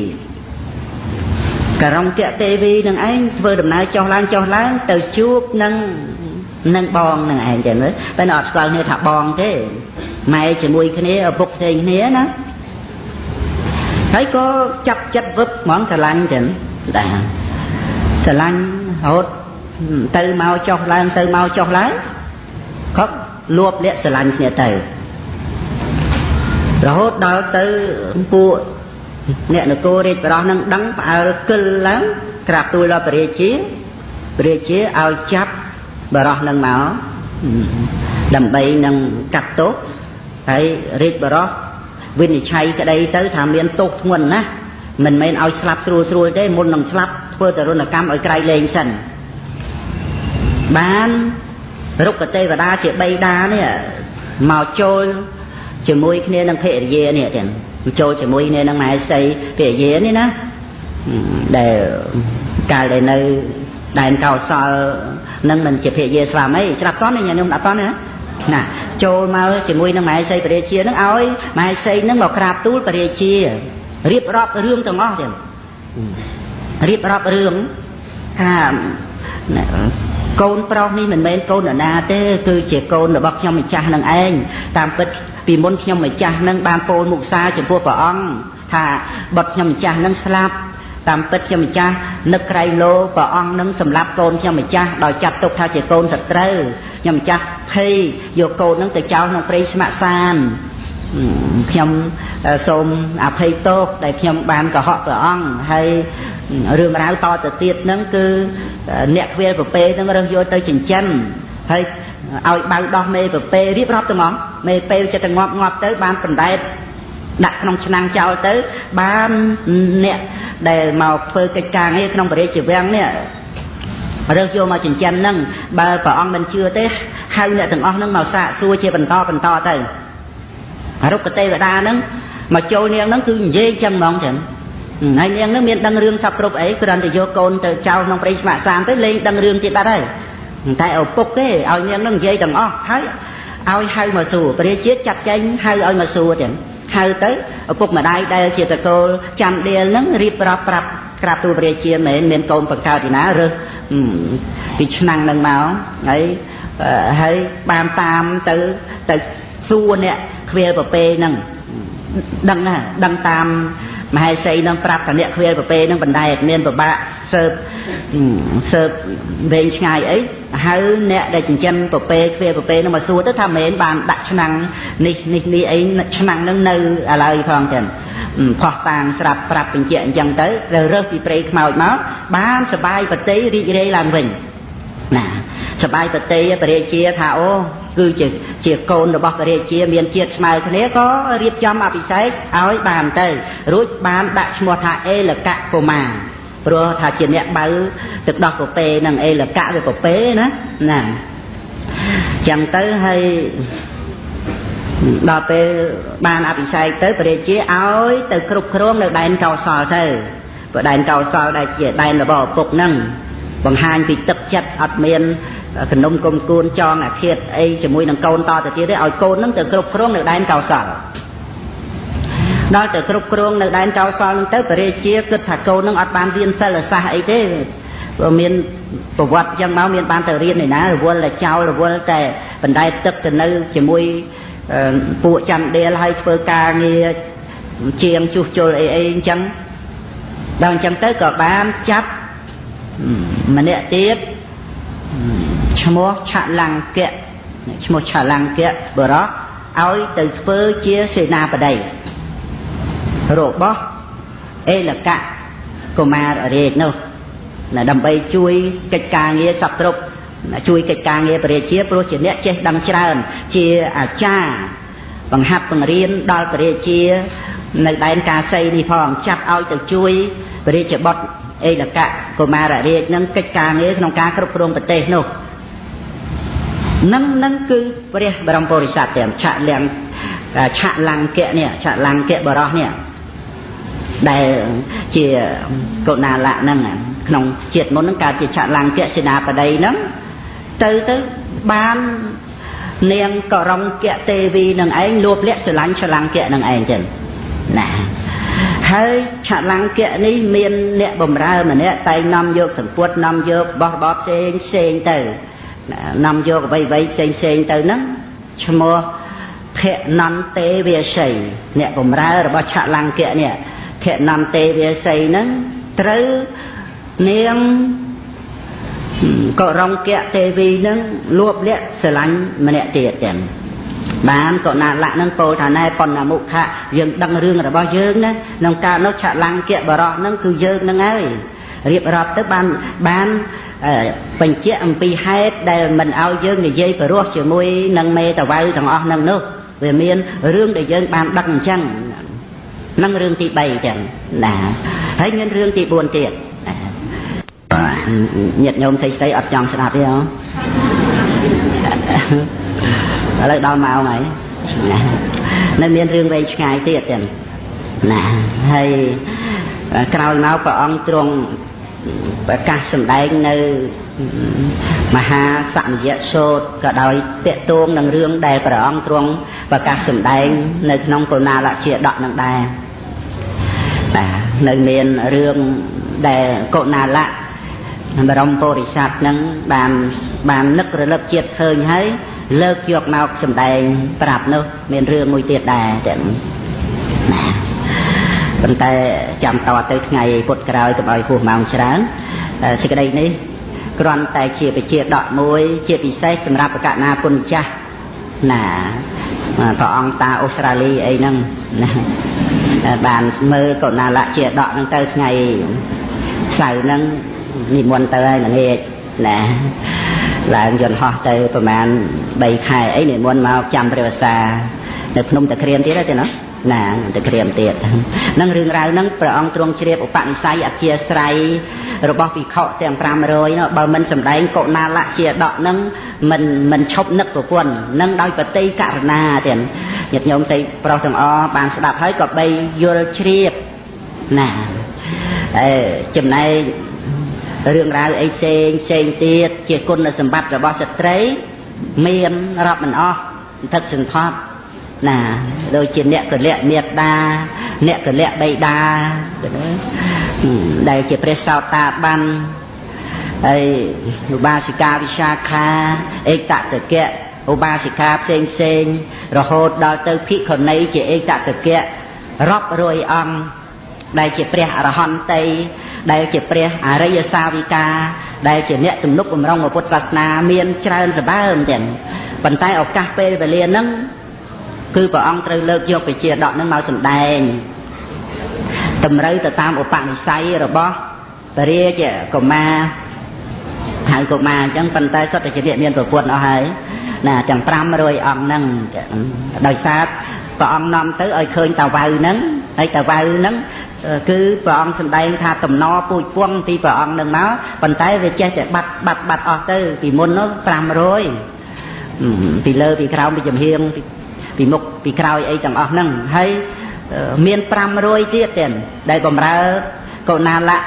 ករង្គៈទេវីនឹងឯងធ្វើដំណើរចុះឡើងចុះឡើងទៅជួបនឹងនឹងបងនឹងឯងចឹងមើលបើអត់ស្គាល់គ្នាថាបងទេម៉ែជាមួយគ្នាឪពុកផ្សេងគ្នាណាហើយក៏ចាប់ចិត្តវឹបហ្មងស្រឡាញ់ចឹងដែរស្រឡាញ់រហូតទៅមកចុះឡើងទៅមកចុះឡើងក៏ លួបលាក់ស្រឡាញ់គ្នាទៅរហូតដល់ទៅពួកអ្នកនគររាជបរោះនឹងដឹងផ្អើលគិលឡើងក្រាបទូលដល់ព្រះរាជាព្រះរាជាឲ្យចាប់បរោះនឹងមកដើម្បីនឹងកាត់ទោសហើយរាជបរោះវិនិច្ឆ័យក្តីទៅថាមានទោសធ្ងន់ណាស់មិនមែនឲ្យស្លាប់ស្រួលស្រួលទេមុននឹងស្លាប់ធ្វើទរណកម្មឲ្យក្រៃលែងសិនបាន រុក្ខទេវតាជាបីតានេះមកចូលជាមួយគ្នានឹងភរិយានេះទាំងចូលជាមួយគ្នានឹងមហេសីពាយានេះណាដែលកាលដែលនៅដែនកោសលនឹងមិនជាភាយាស្វាមីច្រាប់តន់ញញុំដាក់តន់ណាណាចូលមកជាមួយនឹងមហេសីព្រះរាជានឹងឲ្យមហេសីនឹងមកក្រាបទូលព្រះរាជារៀបរាប់រឿងទាំងអស់ទៀតរៀបរាប់រឿងថា កូនប្រុសនេះមិនមែនកូននរណាទេគឺជាកូនរបស់ខ្ញុំម្ចាស់នឹងឯងតាមពិតពីមុនខ្ញុំម្ចាស់នឹងបានពោលមុខសារចំពោះព្រះអង្គថាបុត្រខ្ញុំម្ចាស់នឹងស្លាប់តាមពិតខ្ញុំម្ចាស់នឹកក្រៃលោព្រះអង្គនឹងសម្លាប់កូនខ្ញុំម្ចាស់ដោយចាត់ទុកថាជាកូនសត្រូវខ្ញុំម្ចាស់ភ័យយកកូននឹងទៅចោលក្នុងព្រៃស្ម័គ្រសាន ខ្ញុំសូមអភ័យទោសដែលខ្ញុំបានកុហកព្រះអង្គហើយរឿងរ៉ាវតទៅទៀតហ្នឹងគឺអ្នកខ្វៀលប្រពេហ្នឹងរើសយកទៅចិញ្ចឹមហើយឲ្យបៅដោះមេប្រពេរៀបរាប់ទៅហ្មងមេពេចិត្តងាប់ងាប់ទៅបានបណ្ដែតដាក់ក្នុងឆ្នាំងចោលទៅបានអ្នកដែលមកធ្វើកិច្ចការងារក្នុងបរិយាវាំងនេះរើសយកមកចិញ្ចឹមហ្នឹងបើព្រះអង្គមិនជឿទេហៅអ្នកទាំងអស់ហ្នឹងមកសាកសួរជាបន្តបន្តទៅ រុក្ខទេវតាហ្នឹងមកចូលនាងហ្នឹងគឺនិយាយចឹងហ្មងចឹងហើយនាងហ្នឹងមានដឹងរឿងសពគ្រប់អីគ្រាន់តែយកកូនទៅចោលក្នុងព្រៃស្ម័គ្រសានទៅលេងដឹងរឿងទៀតបាត់ហើយតែឪពុកទេឲ្យនាងហ្នឹងនិយាយទាំងអស់ហើយឲ្យហៅមកសួរព្រះជាតិចាត់ចែងហៅឲ្យមកសួរទាំងហៅទៅឪពុកម្ដាយដែលជាតកូលចាំដៀលហ្នឹងរៀបរាប់ប្រាប់ក្រាបទូលព្រះជាមែនមានកូនបង្កើតទីណារើសពីឆ្នាំងនឹងមកហើយហើយបានតាមទៅទៅ សួរអ្នកខ្វៀលប្រពេហ្នឹងដឹងណាដឹងតាមមហេសីនឹងប្រាប់តអ្នកខ្វៀលប្រពេនឹងបណ្ដែតមានប្របាក់សើបសើបវែងឆ្ងាយអីហៅអ្នកដែលចិញ្ចឹមប្រពេខ្វៀលប្រពេនឹងមកសួរទៅថាមែនបានដាក់ឆ្នាំងនេះនេះនេះអីឆ្នាំងនឹងនៅឥឡូវផងចឹងផោះតាងស្រាប់ប្រាប់បញ្ជាក់អញ្ចឹងទៅត្រូវរើសពីព្រៃខ្មោចមកបានសបាយប្រតិរីករាយឡើងវិញណាសបាយប្រតិបរិជាថាអូ គឺជាជាកូនរបស់ព្រះរាជាមានជាតិស្មើគ្នាក៏រៀបចំអភិសេកឲ្យបានទៅ រួចបានដាក់ឈ្មោះថាអេលកៈកុមារព្រោះថាជាអ្នកបើទឹកដោះពពេនឹងអេលកៈវាពពេណាណាចឹងទៅហើយដល់ពេលបានអភិសេកទៅព្រះរាជាឲ្យទៅគ្រប់គ្រងនៅដែនកោសលទៅព្រោះដែនកោសលដែលជាដែនរបស់ឪពុកនឹងបង្ហាញពីទឹកចិត្តអត់មាន គនំគុំគួនចងអាឃាតអីជាមួយនឹងកូនតទៅទៀតទេឲ្យកូននឹងទៅគ្រប់គ្រងនៅដែនកោសលដល់ទៅគ្រប់គ្រងនៅដែនកោសលនឹងទៅបរិជាគិតថាកូននឹងអត់បានរៀនសិលសាស្ត្រអីទេព្រោះមានប្រវត្តិចឹងមកមានបានទៅរៀនឯណារវល់តែចោលរវល់តែបណ្ដែតទឹកទៅនៅជាមួយពួកចន្ទដៀលហើយធ្វើការងារជាងជួសជុលអីអីអញ្ចឹងដល់អញ្ចឹងទៅក៏បានចាប់ម្នាក់ទៀត ឈ្មោះឆលង្គៈឈ្មោះឆលង្គៈបរោះឲ្យទៅធ្វើជាសេនាបតីរបស់អេលកៈកុមាររាជនោះដើម្បីជួយកិច្ចការងារសពគ្រប់ជួយកិច្ចការងារបរិជាព្រោះជាអ្នកចេះដឹងច្រើន ជាអាចារ្យបង្ហាត់បង្រៀនដល់បរិជា នៅដែនកាសីនេះផងចាត់ឲ្យទៅជួយបរិជាបុត្រអេលកៈកុមាររាជនឹងកិច្ចការងារក្នុងការគ្រប់គ្រងប្រទេសនោះ នឹងនឹងគឺព្រះបរមពុរិស័ទទាំងឆាក់លៀងឆាក់លង្គៈនេះឆាក់លង្គៈបរោះនេះដែលជាកុណាលៈហ្នឹងក្នុងជាតិមុនហ្នឹងកើតជាឆាក់លង្គៈសេនាបតីហ្នឹងទៅទៅបាននាងករង្គៈទេវីនឹងឯងលោបលាក់ស្រឡាញ់ឆ្លង្គៈនឹងឯងចឹងណាហើយឆលង្គៈនេះមានអ្នកបំរើម្នាក់តែងនាំយកសម្ពុតនាំយកបោះបបផ្សេងផ្សេងទៅ នាំយកអ្វីអ្វីផ្សេងផ្សេងទៅហ្នឹងឈ្មោះភនន្ទេវាសីអ្នកបំរើរបស់ឆលង្គៈនេះភនន្ទេវាសីហ្នឹងត្រូវនាងក៏រង្គៈទេវីនឹងលួបលាក់ស្រឡាញ់ម្នាក់ទៀតទាំងបានក៏ណាលៈនឹងពោលថាណែប៉ុណ្ណាមុខៈយើងដឹងរឿងរបស់យើងណាក្នុងកាលនោះឆលង្គៈបរោះនឹងគឺយើងនឹងហើយរៀបរាប់ទៅបានបាន បញ្ជាក់អំពីហេតុដែលមិនឲ្យយើងនិយាយបរោះជាមួយនឹងមេតវៅទាំងអស់នឹងនោះវាមានរឿងដែលយើងបានដឹកអញ្ចឹងនឹងរឿងទី3ចឹងណាហើយមានរឿងទី4ទៀតញាតិញោមស្អីស្អីអត់ចង់ស្ដាប់ទេហ៎ឥឡូវដល់ម៉ោងហើយនៅមានរឿងវែងឆ្ងាយទៀតចឹងណាហើយក្រោយមកព្រះអង្គទ្រង់ ប្រកាសសម្ដែងនៅមហាសមយៈសោតក៏ដោយតកតួងនឹងរឿងដែលព្រះអង្គទ្រង់ប្រកាសសម្ដែង នៅក្នុងកុណាលជាដកនឹងដែរបាទនៅមានរឿងដែលកុណាលៈបរមពុរិស័ទនឹងបានបាននឹករលឹកជាតិឃើញហើយលើកយកមកសម្ដែង ប្រាប់នោះមានរឿងមួយទៀតដែរទាំងណា ប៉ុន្តែចាំតទៅថ្ងៃពុតក្រោយកុំឲ្យហួសម៉ោងច្រើនសេចក្តីនេះគ្រាន់តែជាបជាដកមួយ ជាពិសេសសម្រាប់បកណាពុនចាស់ណាព្រះអង្គតាអូស្ត្រាលីអីហ្នឹងណាបានមើលកុណាលៈជាដកហ្នឹងទៅថ្ងៃសៅរ៍ហ្នឹងនិមន្តទៅហើយល្ងាចណាឡើងយន្តហោះទៅប្រហែល3ខែអីនិមន្តមកចាំព្រះវសានៅភ្នំតាក្រៀមទៀតទេណា ណាតាក្រៀមទៀតនឹងរឿងរ៉ាវហ្នឹងព្រះអង្គទ្រង់ជ្រាបឧបនិស្ស័យអធិស្រ័យរបស់ភិក្ខុទាំង500នោះបើមិនសម្ដែងកុណាលៈជាដកហ្នឹងមិនមិនឈប់នឹកប្រពន្ធនឹងដោយបតីករណាទៀតញាតិញោមស្អីប្រុសទាំងអស់បានស្ដាប់ហើយក៏បីយល់ជ្រាបណាអេចំណែករឿងរ៉ាវអីផ្សេងផ្សេងទៀតជាគុណសម្បត្តិរបស់ស្ត្រីមានរាប់មិនអស់សន្ធឹកសន្ធាប់ ណាដូចជាអ្នកកលៈមេត្តាអ្នកកលៈបៃតាដែលជាព្រះសោតាបានហើយឧបាសិកាវិសាខាឯកតកៈឧបាសិកាផ្សេងផ្សេងរហូតដល់ទៅភិក្ខុនីជាឯកតកៈរាប់រយអង្គដែលជាព្រះអរហន្តីដែលជាព្រះអរិយសាវិកាដែលជាអ្នកទំនុកបំរុងពុទ្ធសាសនាមានច្រើនសបើមទាំងប៉ុន្តែឱកាសពេលវេលាហ្នឹង គឺព្រះអង្គត្រូវលើកយកវិជាដកហ្នឹងមកសម្ដែងតម្រូវទៅតាមឧបនិស្ស័យរបស់ពរាជកុមារហៅកុមារអញ្ចឹងប៉ុន្តែគាត់តែជាអ្នកមានប្រពន្ធអស់ហើយណាទាំង500អង្គហ្នឹងដោយសារព្រះអង្គនាំទៅឲ្យឃើញតាវៅហ្នឹងហើយតាវៅហ្នឹងគឺព្រះអង្គសម្ដែងថាតំណពូជពងពីព្រះអង្គនឹងមកប៉ុន្តែវាចេះតែបាត់បាត់បាត់អស់ទៅពីមុននោះ500ពីលើពីក្រោមពីចំហៀងពី មុខពីក្រោយអីទាំងអស់ហ្នឹងហើយមាន500ទៀតទៀតដែលបំរើកុណាលៈ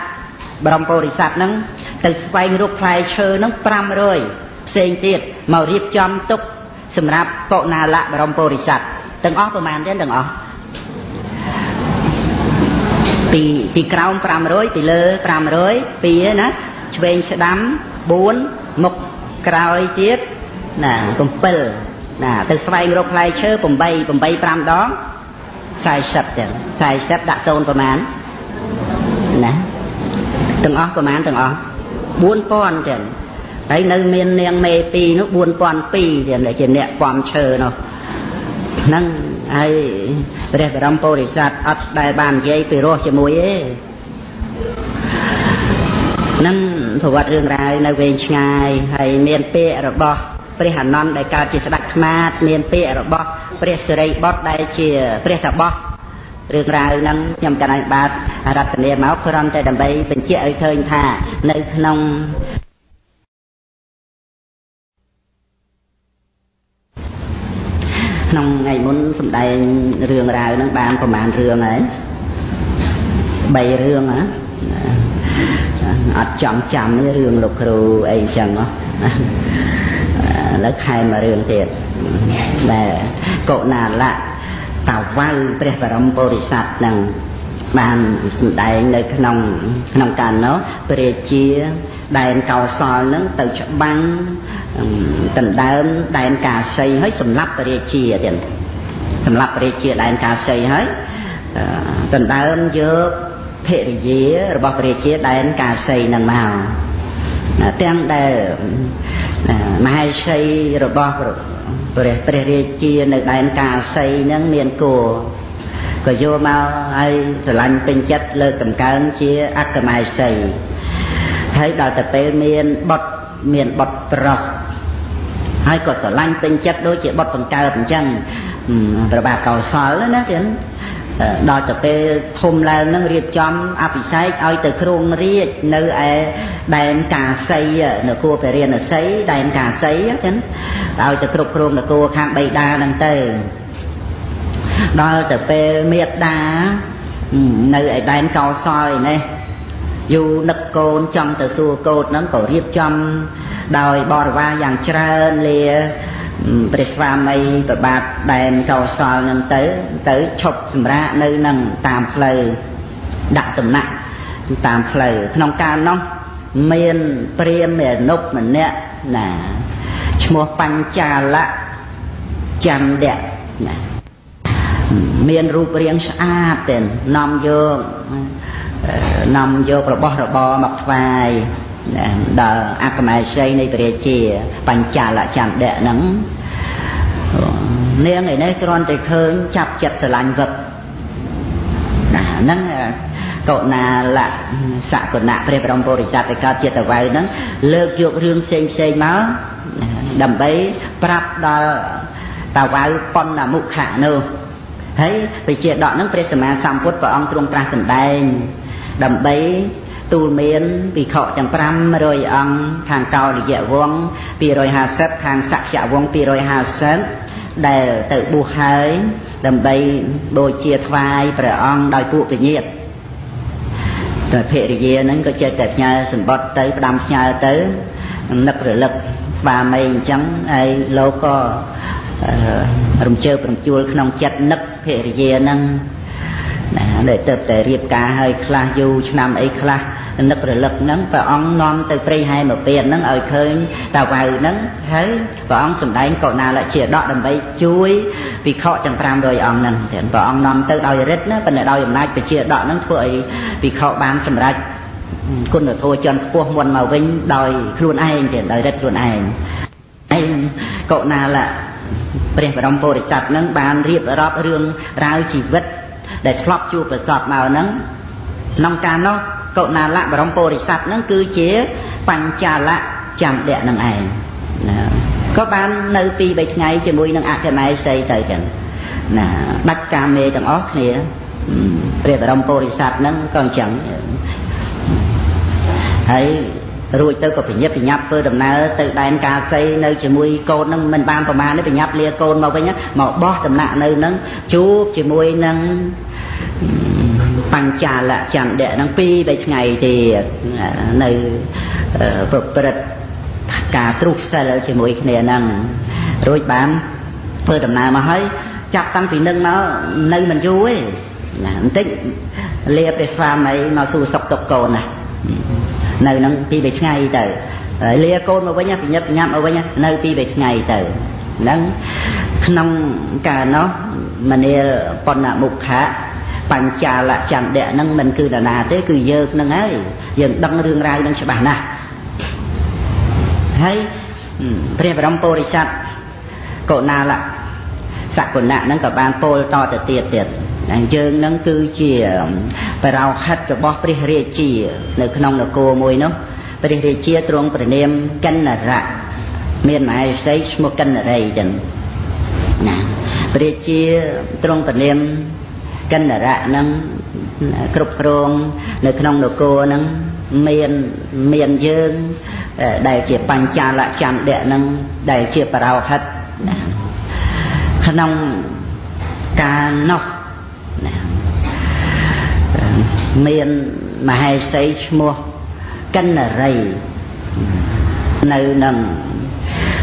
បរមពុរិស័ទហ្នឹងទៅស្វែងរកផ្លែឈើហ្នឹង500ផ្សេងទៀតមករៀបចំទុកសម្រាប់កុណាលៈបរមពុរិស័ទទាំងអស់ប្រហែលទៀតទាំងអស់ពីពីក្រោម500ពីលើ500ពីណាឆ្វេងស្ដាំ4មុខក្រោយទៀតណា7 ណាទៅស្វែងរកផ្លែឈើ8 8 5ដង40ចឹង40ដាក់តូនប្រមាណណាទាំងអស់ប្រមាណទាំងអស់4000ចឹងហើយនៅមាននាងមេ2នោះ4002ទៀតដែលជាអ្នកពំឈើនោះហ្នឹងហើយព្រះបរមពុរិស័ទអត់ដែលបាននិយាយពីរស់ជាមួយទេហ្នឹងប្រវត្តិរឿងរ៉ាវនៅវែងឆ្ងាយហើយមានពាក្យរបស់ ព្រះអនន្តដែលកើតជាស្ដេចខ្មាតមានពាក្យរបស់ព្រះសិរីបុត្រដែលជាព្រះតបោះរឿងរ៉ាវហ្នឹងខ្ញុំកណ្ដាលបាទរតនាមកគ្រាន់តែដើម្បីបញ្ជាក់ឲ្យឃើញថានៅក្នុងក្នុងថ្ងៃមុនសម្ដែងរឿងរ៉ាវហ្នឹងបានប្រហែលរឿងហើយ3រឿងហ៎អត់ចំចាំទេរឿងលោកគ្រូអីចឹងហ៎ ឥឡូវខែមករឿងទៀតដែលកុណាលៈតាវៅព្រះបរមពុរិស័ទនឹងបានសម្ដែងនៅក្នុងក្នុងកាលនោះព្រះជាដែនកោសលនឹងទៅច្បាំងដណ្ដើមដែនកាសីហើយសម្លាប់ព្រះជាទៀតសម្លាប់ព្រះជាដែនកាសីហើយដណ្ដើមយកភរិយារបស់ព្រះជាដែនកាសីនឹងមក ទាំងដែលមហេសីរបស់ព្រះព្រះរាជានៅដែនកាសីនឹងមានគោក៏យកមកឲ្យស្រឡាញ់ពេញចិត្តលើកតម្កើងជាអកមហេសីហើយដល់ទៅពេលមានបុតមានបុតប្រុសហើយក៏ស្រឡាញ់ពេញចិត្តដូចជាបុតបង្កើតអញ្ចឹងប្របាទកោសលណាទៀត ដល់ទៅពេលធំឡើងនឹងរៀបចំអភិសេកឲ្យទៅគ្រងរាជនៅឯដែនកាសីនគរពរិណសីដែនកាសីចឹងឲ្យទៅគ្រប់គ្រងនគរខាងបៃតាហ្នឹងទៅដល់ទៅពេលមេត្តានៅឯដែនកោសលឯនេះយូរនឹកកូនចង់ទៅសួរកូនហ្នឹងក៏រៀបចំដោយបរិវារយ៉ាងច្រើនលា ព្រះស្វាមីប្របាទដែនកោសលនឹងទៅទៅឈប់សម្រាកនៅនឹងតាមផ្លូវដាក់ដំណាក់តាមផ្លូវក្នុងកាលនោះមានព្រាមមេនុម្នាក់ណាឈ្មោះបញ្ចាលៈចន្ទៈណាមានរូបរាងស្អាតទេនាំយកនាំយករបស់របរមកថ្វាយ ដល់អកមេសីនៃព្រះជាបញ្ចាលចន្ទៈហ្នឹងនាងឯនេះគ្រាន់តែឃើញចាប់ចិត្តស្រឡាញ់វឹកណាហ្នឹងកុណាលៈសកុណៈព្រះបរមពុរិស័ទដែលកើតជាតវៅហ្នឹងលើកយករឿងផ្សេងផ្សេងមកដើម្បីប្រាប់ដល់តវៅប៉ុណ្ណមុខៈនោះហើយវិជាដកហ្នឹងព្រះសម្មាសម្ពុទ្ធព្រះអង្គទ្រង់ត្រាស់សម្ដែងដើម្បី ទូលមានពិខុទាំង500អង្គខាងកោលយៈវង250ខាងសក្យវង250ដែលទៅបួសហើយដើម្បីបូជាថ្វាយព្រះអង្គដោយពួកពញាតតែភរិយាហ្នឹងក៏ចេះតែផ្ញើសម្បត្តិទៅផ្ដាំផ្ញើទៅនឹករលឹកស្វាមីអញ្ចឹងហើយលោកក៏រំជើបរំជួលក្នុងចិត្តនឹកភរិយាហ្នឹង ណាដែលទៅតែរៀបការឲ្យខ្លះយូរឆ្នាំអីខ្លះនឹករលឹកហ្នឹងព្រះអង្គនាំទៅព្រៃហែមកពៀនហ្នឹងឲ្យឃើញតាវៅហ្នឹងហើយព្រះអង្គសម្ដែងកោណាលជាដកដើម្បីជួយពិខុទាំង500អង្គហ្នឹងទៀតព្រះអង្គនាំទៅដោយរិទ្ធណាប៉ុន្តែដោយអំណាចបជាដកហ្នឹងធ្វើឲ្យពិខុបានសម្រេចគុណធម៌ចន្ទខ្ពស់មុនមកវិញដោយខ្លួនឯងទៀតដោយរិទ្ធខ្លួនឯងឯងកោណាលព្រះបរមពុរិស័ទនឹងបានរៀបរាប់រឿងរ៉ាវជីវិត ដែលធ្លាប់ជួបប្រសពមកហ្នឹងក្នុងការនោះកុណាលៈបរមពុរិស័ទហ្នឹងគឺជាបញ្ចាលៈចាំដៈនឹងឯងណាក៏បាននៅពី3ថ្ងៃជាមួយនឹងអគ្គមេសីទៅចឹងណាដាច់កាមេទាំងអស់គ្នាព្រះបរមពុរិស័ទហ្នឹងក៏អញ្ចឹងហើយ រួចទៅក៏ប្រញាប់ប្រញាប់ធ្វើដំណើរទៅដែនកាសីនៅជាមួយកូននឹងមិនបានប្រមាណទេប្រញាប់លាកូនមកវិញមកបោះដំណាក់នៅនឹងជួបជាមួយនឹងបញ្ចាលចន្ទៈនឹងពីរបីថ្ងៃទៀតនៅប្រព្រឹត្តការទ្រុះសិលជាមួយគ្នានឹងរួចបានធ្វើដំណើរមកហើយចាប់តាំងពីនឹងមកនៅមិនយូរទេណាបន្តិចលាព្រះស្វាមីមកសួរសុខទុក្ខកូនណា នៅនឹងពីរបីថ្ងៃទៅហើយលាកូនមកវិញប្រញាប់ប្រញាប់មកវិញនៅពីរបីថ្ងៃទៅហ្នឹងក្នុងកាលនោះមនាលបណ្ណមុខៈបញ្ចាលចន្ទៈហ្នឹងមិនគឺនរណាទេគឺយើងហ្នឹងហើយយើងដឹងរឿងរ៉ាវហ្នឹងច្បាស់ណាស់ហើយព្រះបរមពុរិស័ទកុណាលៈសក្គុណៈហ្នឹងក៏បានពោលតទៅទៀតទៀតហើ យយើងហ្នឹងគឺជាបរោហិតរបស់ព្រះរាជា នៅក្នុងនគរមួយនោះព្រះរាជាទ្រង់ព្រះនាមកិនរៈមានមហេសីឈ្មោះកិនរីចឹងណាព្រះរាជាទ្រង់ព្រះនាមកិនរៈហ្នឹងគ្រប់គ្រងនៅក្នុងនគរហ្នឹងមានមានយើងដែលជាបញ្ចាលចន្ទៈហ្នឹងដែលជាបរោហិតក្នុងកាលនោះ មានមហេសីឈ្មោះកិនរី នៅនឹង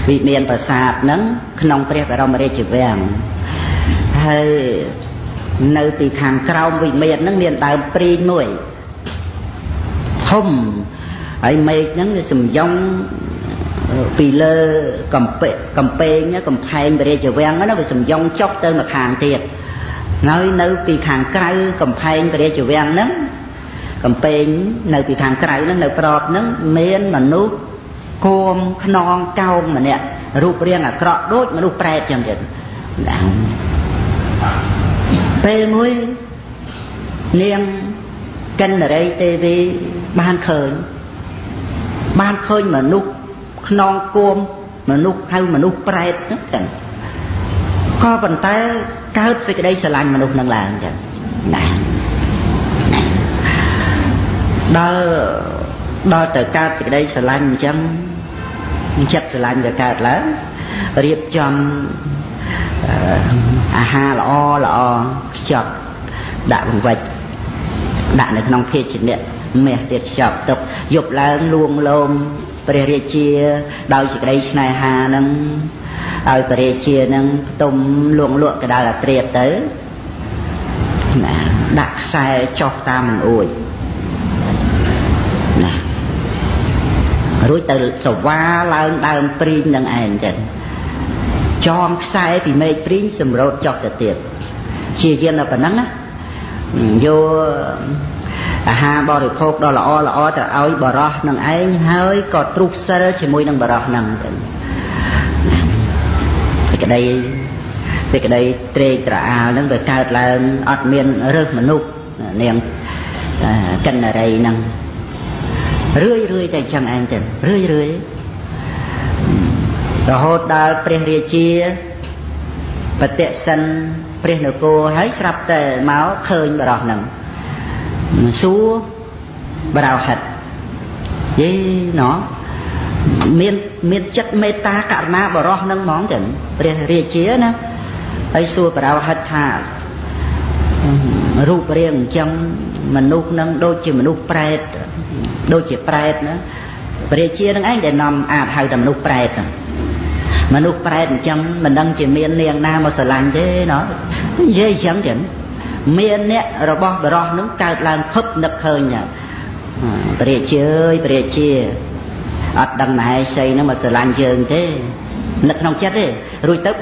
វិមានប្រាសាទហ្នឹងក្នុងព្រះបរមរាជវាំងហើយនៅពីខាងក្រោមវិមានហ្នឹងមានដើមព្រីងមួយធំហើយមេឃហ្នឹងវាសំយ៉ងពីលើកំពេកំពែងកំផែងព្រះរាជវាំងហ្នឹងវាសំយ៉ងចុះទៅមកខាងទៀត ហើយនៅពីខាងក្រៅកំផែងព្រះរាជវាំងហ្នឹងកំពែងនៅពីខាងក្រៅហ្នឹងនៅក្របហ្នឹងមានមនុស្សគោមខ្នងកោងម្នាក់រូបរាងអាក្រក់ដូចមនុស្សប្រែតចឹងទៀតពេលមួយនាងកិនរីទេវីបានឃើញបានឃើញមនុស្សខ្នងគោមមនុស្សហៅមនុស្សប្រែតហ្នឹងចឹង ក៏ប៉ុន្តែកើតសេចក្តីស្រឡាញ់មនុស្សនឹងឡើងចឹងណាដល់ដល់ទៅកើតសេចក្តីស្រឡាញ់អញ្ចឹងចិត្តស្រឡាញ់វាកើតឡើងរៀបចំអាហារល្អល្អខ្ចប់ដាក់បង្វិចដាក់នៅក្នុងភេជ្ជៈមាសទៀតខ្ចប់ទុកយប់ឡើងលួងលោមព្រះរាជាដោយសេចក្តីស្នេហានឹង ឲ្យព្រះរាជានឹងផ្ទុំលួងលក់កដាលអាត្រៀតទៅណាដាក់ខ្សែចុះតាមមិនអួយណារួចទៅសវ៉ាឡើងដើមព្រីងនឹងឯងចឹងចងខ្សែពីមេឃព្រីងសម្រូតចុះទៅទៀតជាយានតែប៉ុណ្ណឹងណាយកអាហារបរិភោគដ៏ល្អល្អទៅឲ្យបរោះនឹងឯងហើយក៏ទ្រុះសិលជាមួយនឹងបរោះនឹងសេច ក្តីសេចក្តីត្រេកត្រអាលនឹងវាកើតឡើងអត់មានរើសមនុស្សនាងកិនរីនឹងរឿយរឿយតែចឹងឯងទៅរឿយរឿយរហូតដល់ព្រះរាជាបតិសិនព្រះនគរហើយស្រាប់តែមកឃើញបរោះនឹងសួរបរោហិតយេណោ មានមានចិត្តមេត្តាករុណាបរោះនឹងហ្មងចឹងព្រះរាជាណាហើយសួរបរោហិតថារូបរាងអញ្ចឹងមនុស្សនឹងដូចជាមនុស្សប្រែតដូចជាប្រែតណាព្រះរាជានឹងឯងដែលនាំអាចហៅតែមនុស្សប្រែតមនុស្សប្រែតអញ្ចឹងមិនដឹងជាមាននាងណាមកស្រឡាញ់ទេណោះនិយាយអញ្ចឹងចឹងមានអ្នករបស់បរោះនឹងកើតឡើងភឹបនឹកឃើញព្រះរាជាអើយព្រះរាជា អត់ដឹងមហេសីនឹងមកស្រឡាញ់យើងទេនឹកក្នុងចិត្តទេរួចទៅ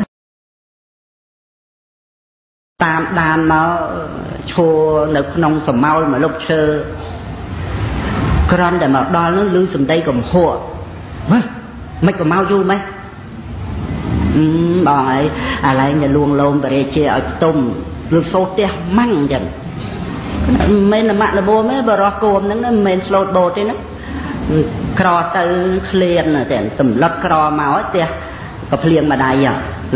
តាមដានមកឈួរនៅក្នុងសមោលមកលុបឈើក្រន់តែមកដល់នោះឮសំដីកំហួរមើលមិនក៏មកយូរម៉េចបងហើយអាឡែងតែលួងលោមបរិជាឲ្យផ្ទុំឬសូផ្ទះម៉ាំងអញ្ចឹងមិនមែនម៉ាក់លបទេបរោះគោមហ្នឹងមិនមែនស្លូតបូតទេណា ក្រទៅឃ្លានតែសម្លឹកក្រមកផ្ទះក៏ភ្លៀងម្ដាយ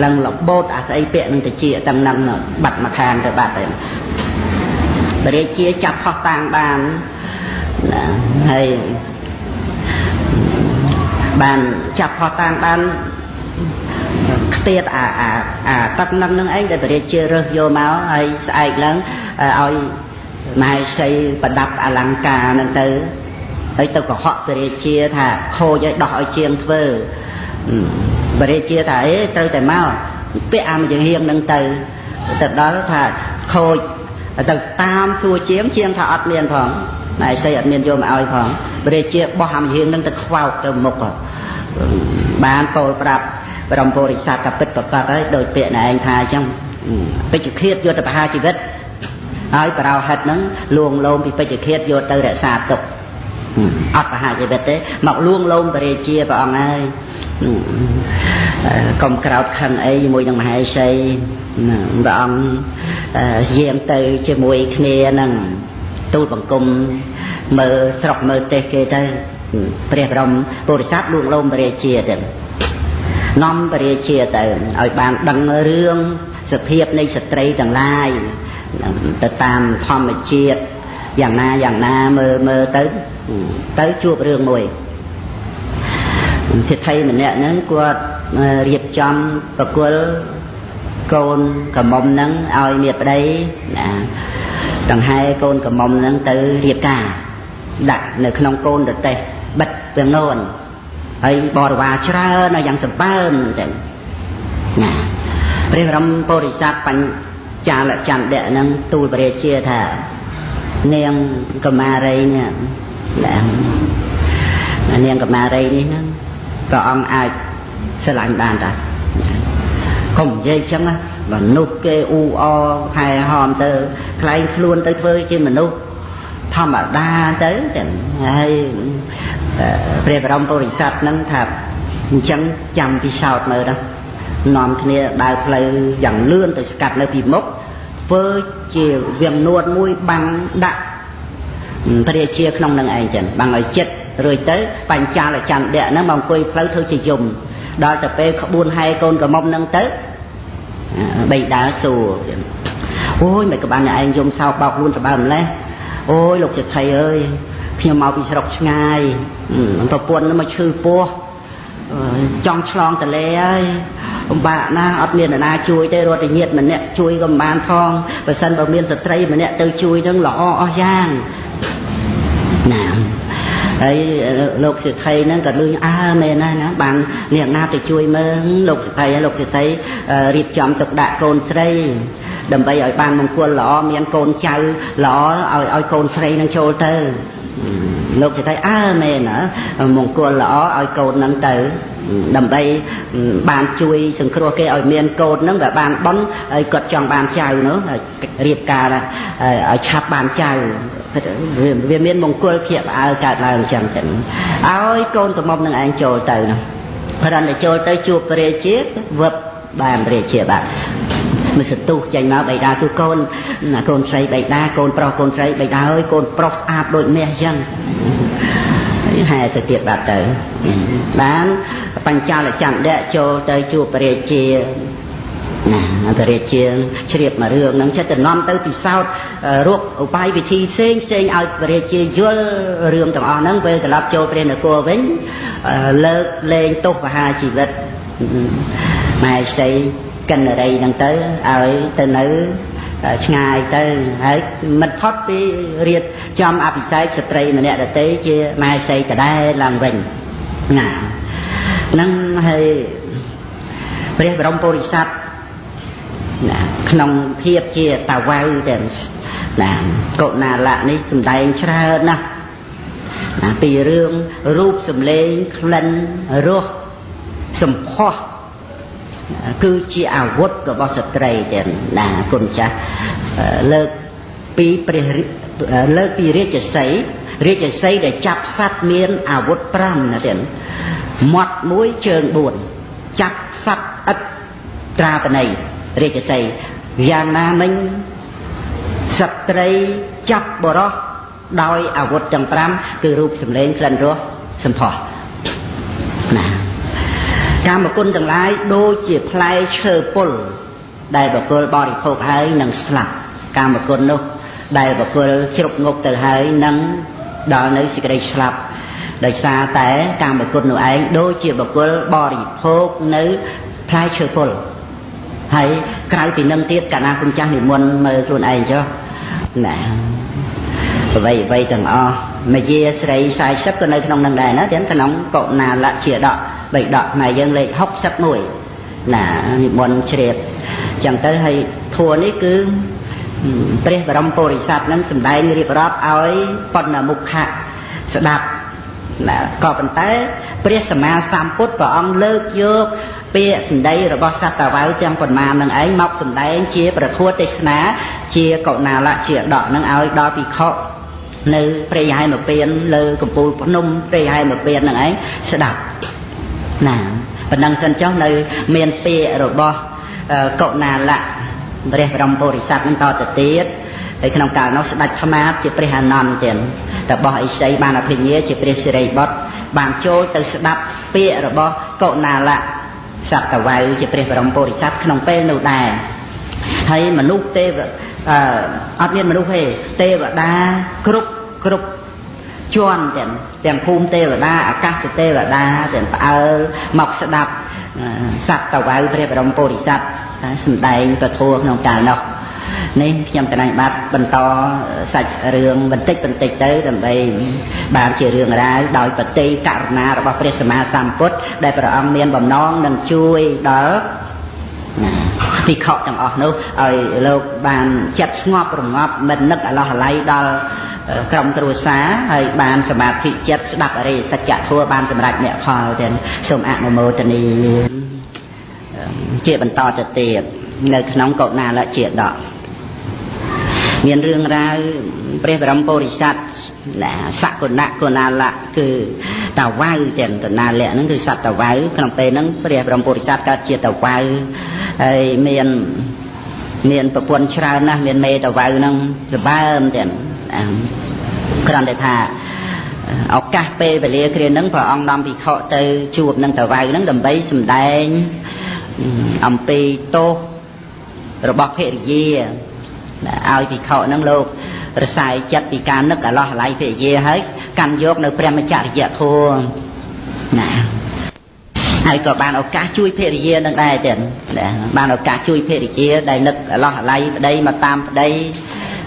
ឡើងលបូតអាស្អីពាក់នឹងតិចទាំងហ្នឹងបាត់មកខាងទៅបាត់ទៅបរិជាចាប់ផោះតាំងបានហើយបានចាប់ផោះតាំងបានខ្ទាតអាអាអាទឹកនឹងនឹងឯងដែលព្រះរាជារើសយកមកហើយស្អែកឡើងឲ្យមហេសីប្រដាប់អលង្ការនឹងទៅ ហើយទៅកុហកព្រះរាជាថាខូចឲ្យដោះឲ្យជាងធ្វើព្រះរាជាថាអេត្រូវតែមកពាក់អាមជាងហៀងនឹងទៅទៅដល់ថាខូចទៅតាមសួរជាងជាងថាអត់មានផងមហេសីអត់មានយកមកឲ្យផងព្រះរាជាបោះអាមហៀងនឹងទៅខ្វោកទៅមុខបានពោលប្រាប់បរមពុរិស័ទថាពិតប្រកបហើយដោយពាក្យណែឯងថាអញ្ចឹងពេជ្ជឃាតយកទៅបហាជីវិតហើយបរោហិតហ្នឹងលួងលោមពីពេជ្ជឃាតយកទៅរក្សាទុក អត់ប្រហារជីវិតទេមកលួងលោមបរិជាព្រះអង្គហើយកុំក្រោតខឹងអីជាមួយនឹងមហេសីព្រះអង្គយាងទៅជាមួយគ្នានឹងទូលបង្គំមើលស្រុកមើលទេសគេទៅព្រះបរមពុរិស័ទលួងលោមបរិជាទៅនាំបរិជាទៅឲ្យបានដឹងរឿងសភាពនៃស្ត្រីទាំងឡាយទៅតាមធម្មជាតិ យ៉ាងណាយ៉ាងណាមើលមើលទៅទៅជួបរឿងមួយសិទ្ធិម្នាក់ហ្នឹងគាត់រៀបចំប្រគល់កូនកំមុំហ្នឹងឲ្យមេប្តីណាដង្ហែកូនកំមុំហ្នឹងទៅរៀបការដាក់នៅក្នុងកូនរទេសបិទទាំងនោះហើយបរិវារច្រើនយ៉ាងសម្បើមទៅណាព្រះបរមពុរិស័ទបញ្ចាលចន្ទៈហ្នឹងទូលព្រះជាថា នាងកមារីនេះឡើងនាងកមារីនេះហ្នឹងព្រះអង្គអាចស្រឡាញ់បានតាកុំនិយាយចឹងមនុស្សគេអ៊ូអហែហមទៅខ្លែងខ្លួនទៅធ្វើជាមនុស្សធម្មតាទៅចឹងហើយព្រះបរមពុរិស័ទហ្នឹងថាអញ្ចឹងចាំពិសោធន៍មើលទៅនាំគ្នាដើរផ្លូវយ៉ាងលឿនទៅស្កាត់នៅពីមុខ ធ្វើជាវាំនួតមួយបាំងដាក់ព្រះជាក្នុងនឹងឯងចឹងបាំងឲ្យចិត្តរួចទៅបញ្ចាលចន្ទៈហ្នឹងមកអង្គុយផ្លូវធ្វើជាយំដល់ទៅពេលក្បួនហែកូនកំមុំហ្នឹងទៅបីដើរសួរអូយមិនក៏បានឯងយំសោកបោកខ្លួនត្បើម្លេះអូយលោកចេដ្ឋីអើយខ្ញុំមកពីស្រុកឆ្ងាយប្រពន្ធមកឈឺពោះ ចង់ឆ្លងតលេហើយពិបាកណាស់អត់មានអ្នកណាជួយទេរត់តែញាតម្នាក់ជួយក៏មិនបានផងបើសិនបើមានស្ត្រីម្នាក់ទៅជួយនឹងល្អអស់យ៉ាងណាហើយលោកសិទ្ធិហ្នឹងក៏លឺអើមែនណាស់ណាបានអ្នកណាទៅជួយមើលលោកសិទ្ធិលោកសិទ្ធិរៀបចំទុកដាក់កូនស្រីដើម្បីឲ្យបានមង្គលល្អមានកូនចៅល្អឲ្យឲ្យកូនស្រីនឹងចូលទៅ លោកសិទ្ធិអើមែនណាមង្គលល្អឲ្យកូននឹងទៅដើម្បីបានជួយសង្គ្រោះគេឲ្យមានកូនហ្នឹងវាបានបន់ហើយគាត់ចង់បានចៅនោះរៀបការឲ្យឆាប់បានចៅវាមានមង្គលភៀបអើកើតឡើងអញ្ចឹងទៅឲ្យកូនកំមុំនឹងឯងចូលទៅនោះគ្រាន់តែចូលទៅជួបព្រះជាវឹប បានព្រះជាបាទមិនសទុះចេញមកបៃតាសុកូនកូនស្រីបៃតាកូនប្រុសកូនស្រីបៃតាហើយកូនប្រុសស្អាតដូចមាសអញ្ចឹងហែទៅទៀតបាត់ទៅបានបញ្ចាលចន្ទៈចូលទៅជួបព្រះជាណាព្រះរាជាជ្រាបមករឿងហ្នឹងចិត្តទៅនាំទៅពិសោធន៍រកឧបាយវិធីផ្សេងផ្សេងឲ្យព្រះរាជាយល់រឿងទាំងអស់ហ្នឹងពេលត្រឡប់ចូលព្រះនគរវិញលើកលែងទោសបហាជីវិត ម៉ែស្រីកិនរីហ្នឹងទៅឲ្យទៅនៅឆ្ងាយទៅហើយមិនផុតពីរៀបចំអភិសេកស្ត្រីម្នាក់ដទៃជាម៉ែស្រីដដែលឡើងវិញណាហ្នឹងហើយព្រះបរមពុរិស័ទណាក្នុងភាពជាតាវៅទៅណាកុណាលៈនេះសំដែងច្រើនណាស់ណាពីរឿងរូបសម្លេងក្លិនរស សម្ផស្សគឺជាអាវុធរបស់ស្ត្រីចឹងណាគុណចាស់លើកពីព្រះលើកពីរាជសីរាជសីដែលចាប់សត្វមានអាវុធ5ណាទៀតមាត់មួយជើង4ចាប់សត្វឥតត្រាបណីរាជសីយ៉ាងណាមិញស្ត្រីចាប់បរោះដោយអាវុធទាំង5គឺរូបសម្លេងក្លិនរសសម្ផស្សណា កាមគុណទាំងឡាយដូចជាផ្លែឈើពុលដែលបកុលបរិភោគហើយនឹងស្លាប់កាមគុណនោះ ដែលបកុលជ្រុកងប់ទៅហើយនឹងដល់នៅសេចក្តីស្លាប់ដោយសារតែកាមគុណនោះឯងដូចជាបកុលបរិភោគនៅផ្លែឈើពុលហើយក្រៅពីនឹងទៀតកាលណាគុណចាស់និមន្តមើលខ្លួនឯងចុះណាអ្វីអ្វីទាំងអស់មយាស្រី40ក៏នៅក្នុងនឹងដែរណាទាំងក្នុងកុណាលៈជាដក បៃដកខ្មែរយើងលេខ61ណានិមន្តជ្រាបចឹងទៅហើយធัวនេះគឺព្រះបរមពុរិស័ទនឹងសម្ដែងរៀបរាប់ឲ្យបណ្ណមុខៈស្ដាប់ណាក៏ប៉ុន្តែព្រះសម្មាសម្ពុទ្ធព្រះអង្គលើកយកពាក្យសម្ដីរបស់សត្វតាវៅទាំងប៉ុន្មាននឹងឯងមកសម្ដែងជាប្រធัวទេសនាជាកុណាលៈជាដកនឹងឲ្យដល់ភិក្ខុនៅព្រៃហែមពៀនលើកំពូលភ្នំព្រៃហែមពៀនហ្នឹងឯងស្ដាប់ ណាប៉ុណ្ណឹងសិនចុះនៅ មានពាក្យរបស់កុណាលៈព្រះបរមពុរិស័ទនឹងតទៅទៀតហើយក្នុងកាលនោះស្ដេចថ្មាតជាព្រះអានន្ទទៀតតបោះអិសីបានអភិញ្ញាជាព្រះសិរីបុត្របានចូលទៅស្ដាប់ពាក្យរបស់កុណាលៈសតវៅជាព្រះបរមពុរិស័ទក្នុងពេលនោះដែរហើយមនុស្សទេវអឺអត់មានមនុស្សទេទេវតាគ្រប់គ្រប់ ជាន់ទាំងទាំងភូមិទេវតាអាកាសទេវតាទាំងផ្អើលមកស្ដាប់សត្វតវៅព្រះបរមពុរិស័ទសម្ដែងពធក្នុងកាលនោះនេះខ្ញុំកណ្ដាញបាត់បន្តសាច់រឿងបន្តិចបន្តិចទៅដើម្បីបានជារឿងរ៉ាវដោយបតិករុណារបស់ព្រះសម្មាសម្ពុទ្ធដែលព្រះអង្គមានបំណងនឹងជួយដល់ ភិក្ខុទាំងអស់នោះឲ្យលោកបានចិត្តស្ងប់រងាប់មិននឹកអឡោះអាល័យដល់ក្រុមគ្រួសារហើយបានសមាធិចិត្តស្ដាប់អរិយសច្ចធម៌បានសម្រេចមគ្គផលទាំងសូមអនុមោទនីជាបន្តទៅទៀតនៅក្នុងកុណាលជាដកមានរឿងរ៉ាវព្រះបរមពុរិស័ទ ណាសកុណៈកុណាលៈគឺតាវៅទាំងកុណាលៈហ្នឹងគឺសត្វតាវៅក្នុងពេលហ្នឹងព្រះបរមពុរិស័ទកើតជាតាវៅហើយមានមានប្រពន្ធច្រើនណាស់មានមេតាវៅហ្នឹងលបើមទាំងគ្រាន់តែថាឱកាសពេលវេលាគ្រាហ្នឹងព្រះអង្គនាំភិក្ខុទៅជួបនឹងតាវៅហ្នឹងដើម្បីសម្ដែងអំពីទោសរបស់ភរិយាឲ្យភិក្ខុហ្នឹងលោក រសាយចិត្តពីការនឹកអឡោះអាល័យភរិយាហើយកាន់យកនៅព្រះមច្ចរិយធម៌ណាហើយក៏បានឱកាសជួយភរិយានឹងដែរទៀតបានឱកាសជួយភរិយាដែលនឹកអឡោះអាល័យប្តីមកតាមប្តី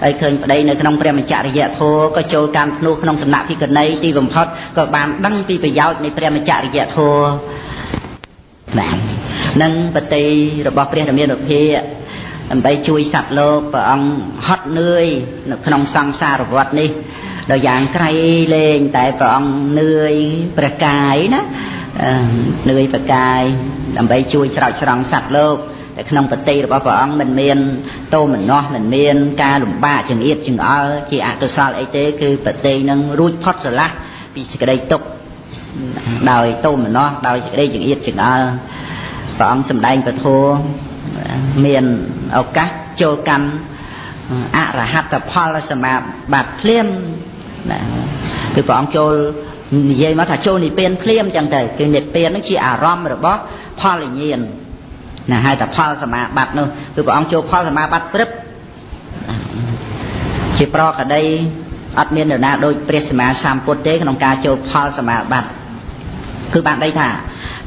ហើយឃើញប្តីនៅក្នុងព្រះមច្ចរិយធម៌ក៏ចូលកម្មភ្នោះក្នុងសំណាក់ភិក្ខុនីទីបំផុតក៏បានដឹងពីប្រយោជន៍នៃព្រះមច្ចរិយធម៌បាទនឹងបតីរបស់ព្រះរាមានុភា ដើម្បីជួយសត្វលោកព្រះអង្គហត់នឿយនៅក្នុងសង្សារវដ្តនេះដល់យ៉ាងក្រៃលែងតែព្រះអង្គនឿយព្រះកាយណានឿយព្រះកាយដើម្បីជួយច្រោចស្រង់សត្វលោកតែក្នុងបតិរបស់ព្រះអង្គមិនមានតោមនោះមិនមានការលំបាកចង្អៀតចង្អល់ជាអកុសលអីទេគឺបតិនឹងរួចផុតស្រឡះពីសេចក្តីទុក្ខដោយតោមនោះដោយសេចក្តីចង្អៀតចង្អល់ព្រះអង្គសម្ដែងពធ មានឱកាសចូលកម្មអរហត្តផលសមាបត្តិភ្លាមណាគឺព្រះអង្គចូលនិយាយមកថាចូលនិព្វានភ្លាមចឹងទៅគឺនិព្វានហ្នឹងជាអារម្មណ៍របស់ផលញ្ញាណណាហៅថាផលសមាបត្តិនោះគឺព្រះអង្គចូលផលសមាបត្តិព្រឹបជាប្រកដីអត់មាននរណាដូចព្រះសម្មាសម្ពុទ្ធទេក្នុងការចូលផលសមាបត្តិ គឺបានដីថា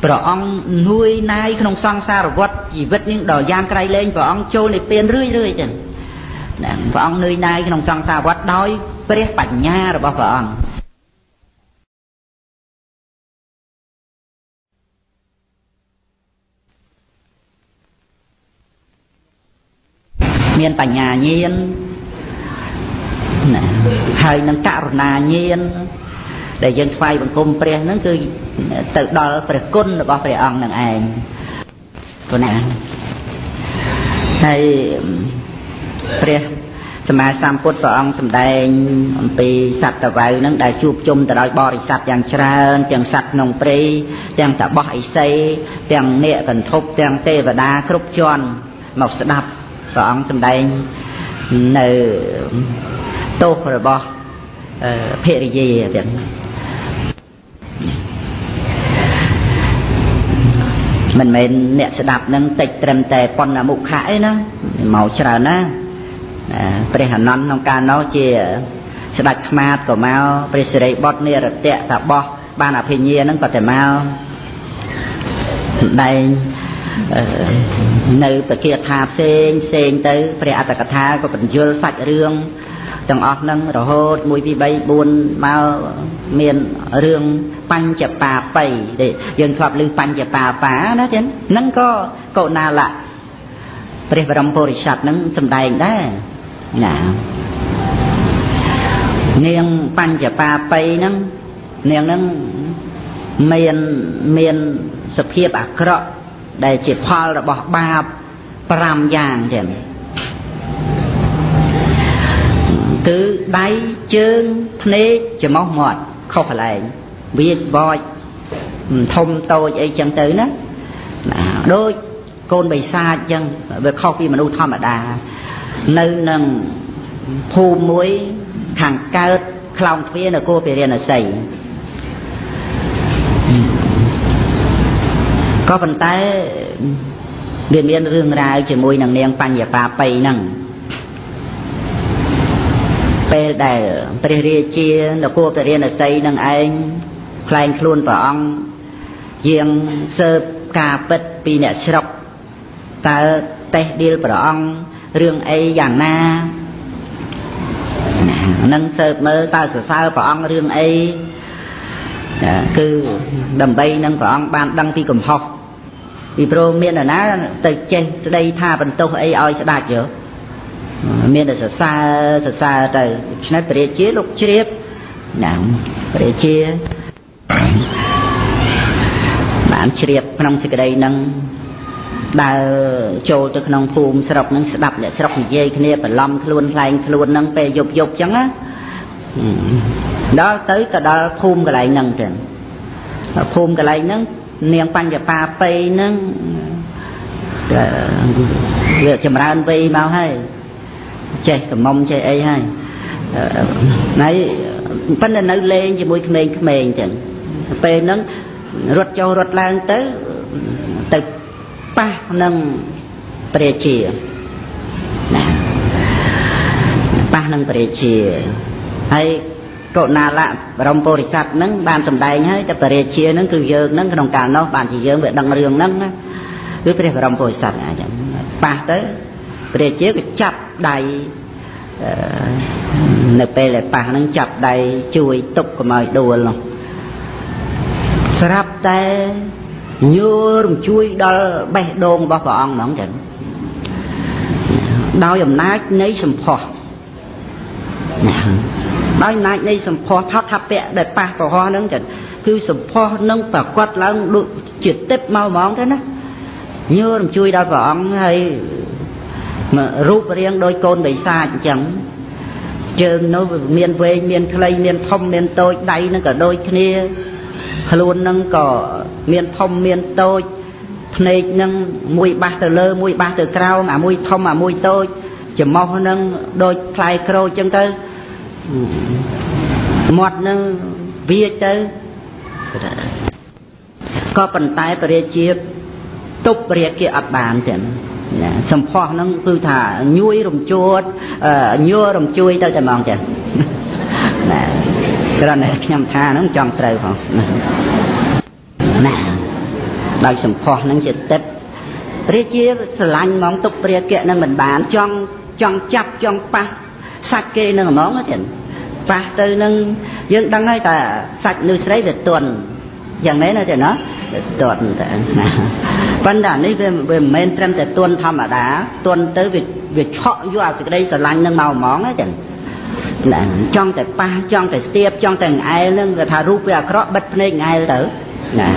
ព្រះអង្គនួយណាយក្នុងសង្សារវដ្តជីវិតនេះដល់យ៉ាងក្រៃលែងព្រះអង្គចូលនិព្វានរឿយរឿយចឹងណាព្រះអង្គនួយណាយក្នុងសង្សារវដ្តដោយព្រះបញ្ញារបស់ព្រះអង្គមានបញ្ញាញាណណាហើយនឹងករុណាញាណ ដែលយើងថ្វាយបង្គំព្រះហ្នឹងគឺទៅដល់ព្រះគុណរបស់ព្រះអង្គនឹងឯងព្រោះណាហើយព្រះសម្មាសម្ពុទ្ធព្រះអង្គសម្ដែងអំពីសត្វតវៅនឹងដែលជួបជុំទៅដោយបរិស័ទយ៉ាងច្រើនទាំងសត្វក្នុងព្រៃទាំងតបោះអិសីទាំងនេកកន្ធប់ទាំងទេវតាគ្រប់ជាន់មកស្ដាប់ព្រះអង្គសម្ដែងនៅទោសរបស់ភរិយាទាំង មិនមែនអ្នកស្ដាប់នឹងតិចត្រឹមតែប៉ុណ្ណាមុខៈអីណាមកច្រើនណាព្រះអនន្តក្នុងកាលនោះជាស្ដេចខ្មាតក៏មកព្រះសិរីបុត្រនិរតៈតាបោះបានអភិញ្ញានឹងក៏តែមកសម្ដែងនៅពគាថាផ្សេងផ្សេងទៅព្រះអត្តកថាក៏បញ្យលសាច់រឿង ទាំងអស់ហ្នឹងរហូត1 2 3 4មកមានរឿងបញ្ចបាបៃដែលយើងធ្លាប់ឮបញ្ចបាបាណាចឹងហ្នឹងក៏កោណាលៈព្រះបរមពុរិស័ទហ្នឹងសំដែងដែរណានាងបញ្ចបាបៃហ្នឹងនាងហ្នឹងមានមានសភាពអាក្រក់ដែលជាផលរបស់បាប5យ៉ាងចឹង គឺដៃជើងភ្នែកច្រមុះមាត់ខុសកន្លែងវាបោចធំតូចអីចឹងទៅណាណាដូចកូនបិសាចចឹងវាខុសពីមនុស្សធម្មតានៅនឹងភូមិមួយខាងកើតខ្លោងទ្វារនគរពារាណសីក៏ប៉ុន្តែវាមានរឿងរ៉ាវជាមួយនឹងនាងបញ្ញបាបៃហ្នឹង ពេលដែលព្រះរាជានគរពរាណសីនឹងឯងខ្លែងខ្លួនព្រះអង្គយាងសើបការពិតពីអ្នកស្រុកតើតេះឌីលព្រះអង្គរឿងអីយ៉ាងណានឹងសើបមើលតើសរសើរព្រះអង្គរឿងអីគឺដើម្បីនឹងព្រះអង្គបានដឹងពីកំហុសពីព្រោះមាននរណាទៅចេះស្ដីថាបន្ទោសអីឲ្យស្ដាច់យោ មានតែសរសើរសរសើរទៅឆ្នេះព្រះរាជាលោកជ្រាបណាព្រះរាជាបានជ្រាបក្នុងសេចក្តីនឹងដើរចូលទៅក្នុងភូមិស្រុកនឹងស្ដាប់អ្នកស្រុកនិយាយគ្នាបន្លំខ្លួនខ្លែងខ្លួននឹងពេលយប់យប់ចឹងណាដល់ទៅទៅដល់ភូមិកន្លែងហ្នឹងទៅភូមិកន្លែងហ្នឹងនាងបញ្ញបាបៃហ្នឹងវាចម្រើនវ័យមកហើយ ចេះកំមុំចេះអីហើយហើយប៉ុន្តែនៅលេងជាមួយក្មេងៗចឹងពេលហ្នឹងរត់ចូលរត់ឡើងទៅទៅប៉ះនឹងព្រះជាណាប៉ះនឹងព្រះជាហើយកុណាលៈបរមពុរិស័ទហ្នឹងបានសម្ដែងហើយតែព្រះរាជាហ្នឹងគឺយើងហ្នឹងក្នុងកាលនោះបានជាយើងវាដឹងរឿងហ្នឹងណាគឺព្រះបរមពុរិស័ទអញ្ចឹងប៉ះទៅ ព្រះរាជាក៏ចាប់ដៃនៅពេលដែលប៉ះហ្នឹងចាប់ដៃជួយទប់កុំឲ្យដួលនោះស្រាប់តែញើរំជួយដល់បេះដូងរបស់ព្រះអង្គហ្មងចឹងដោយអំណាចនៃសម្ផស្សដោយអំណាចនៃសម្ផស្សថតថាពៈដែលប៉ះប្រហោះហ្នឹងចឹងគឺសម្ផស្សនឹងប្រកបឡើងដូចជាទឹកមកហ្មងទៅណាញើរំជួយដល់ព្រះអង្គហើយ រូបរាងដោយកូនបិសាចអញ្ចឹងជើងនោះមានវែងមានខ្លីមានធំមានតូចដៃនឹងក៏ដូចគ្នាខ្លួននឹងក៏មានធំមានតូចភ្នែកនឹងមួយបាសទៅលើមួយបាសទៅក្រោមអាមួយធំអាមួយតូចច្រមុះនឹងដូចផ្លែក្រូចចឹងទៅមាត់នឹងវាចទៅក៏ប៉ុន្តែពរាជាទប់រាគៈអត់បានទេ ណាសម្ផស្សហ្នឹងគឺថាញួយរំជួតញួររំជួយទៅតែហ្មងចាណាគ្រាន់តែខ្ញុំថាហ្នឹងចង់ត្រូវផងណាដោយសម្ផស្សហ្នឹងជាទឹករាជាស្រឡាញ់ហ្មងទុកព្រាគៈនឹងមិនបានចង់ចង់ចាប់ចង់ប៉ះសាច់គេនឹងហ្មងទៀតប៉ះទៅនឹងយើងដឹងហើយតែសាច់នៅស្រីវាទន់យ៉ាងនេះណាទេណា ទន់តែប៉ុន្តែនេះវាវាមិនមែនត្រឹមតែទន់ធម្មតាទន់ទៅវាវាឆក់យកអាសេចក្តីស្រឡាញ់នឹងមកហ្មងទេណាចង់តែប៉ះចង់តែស្ទាបចង់តែង្អែលនឹងគេថារូបវាអាក្រក់បិទភ្នែកង្អែលទៅណា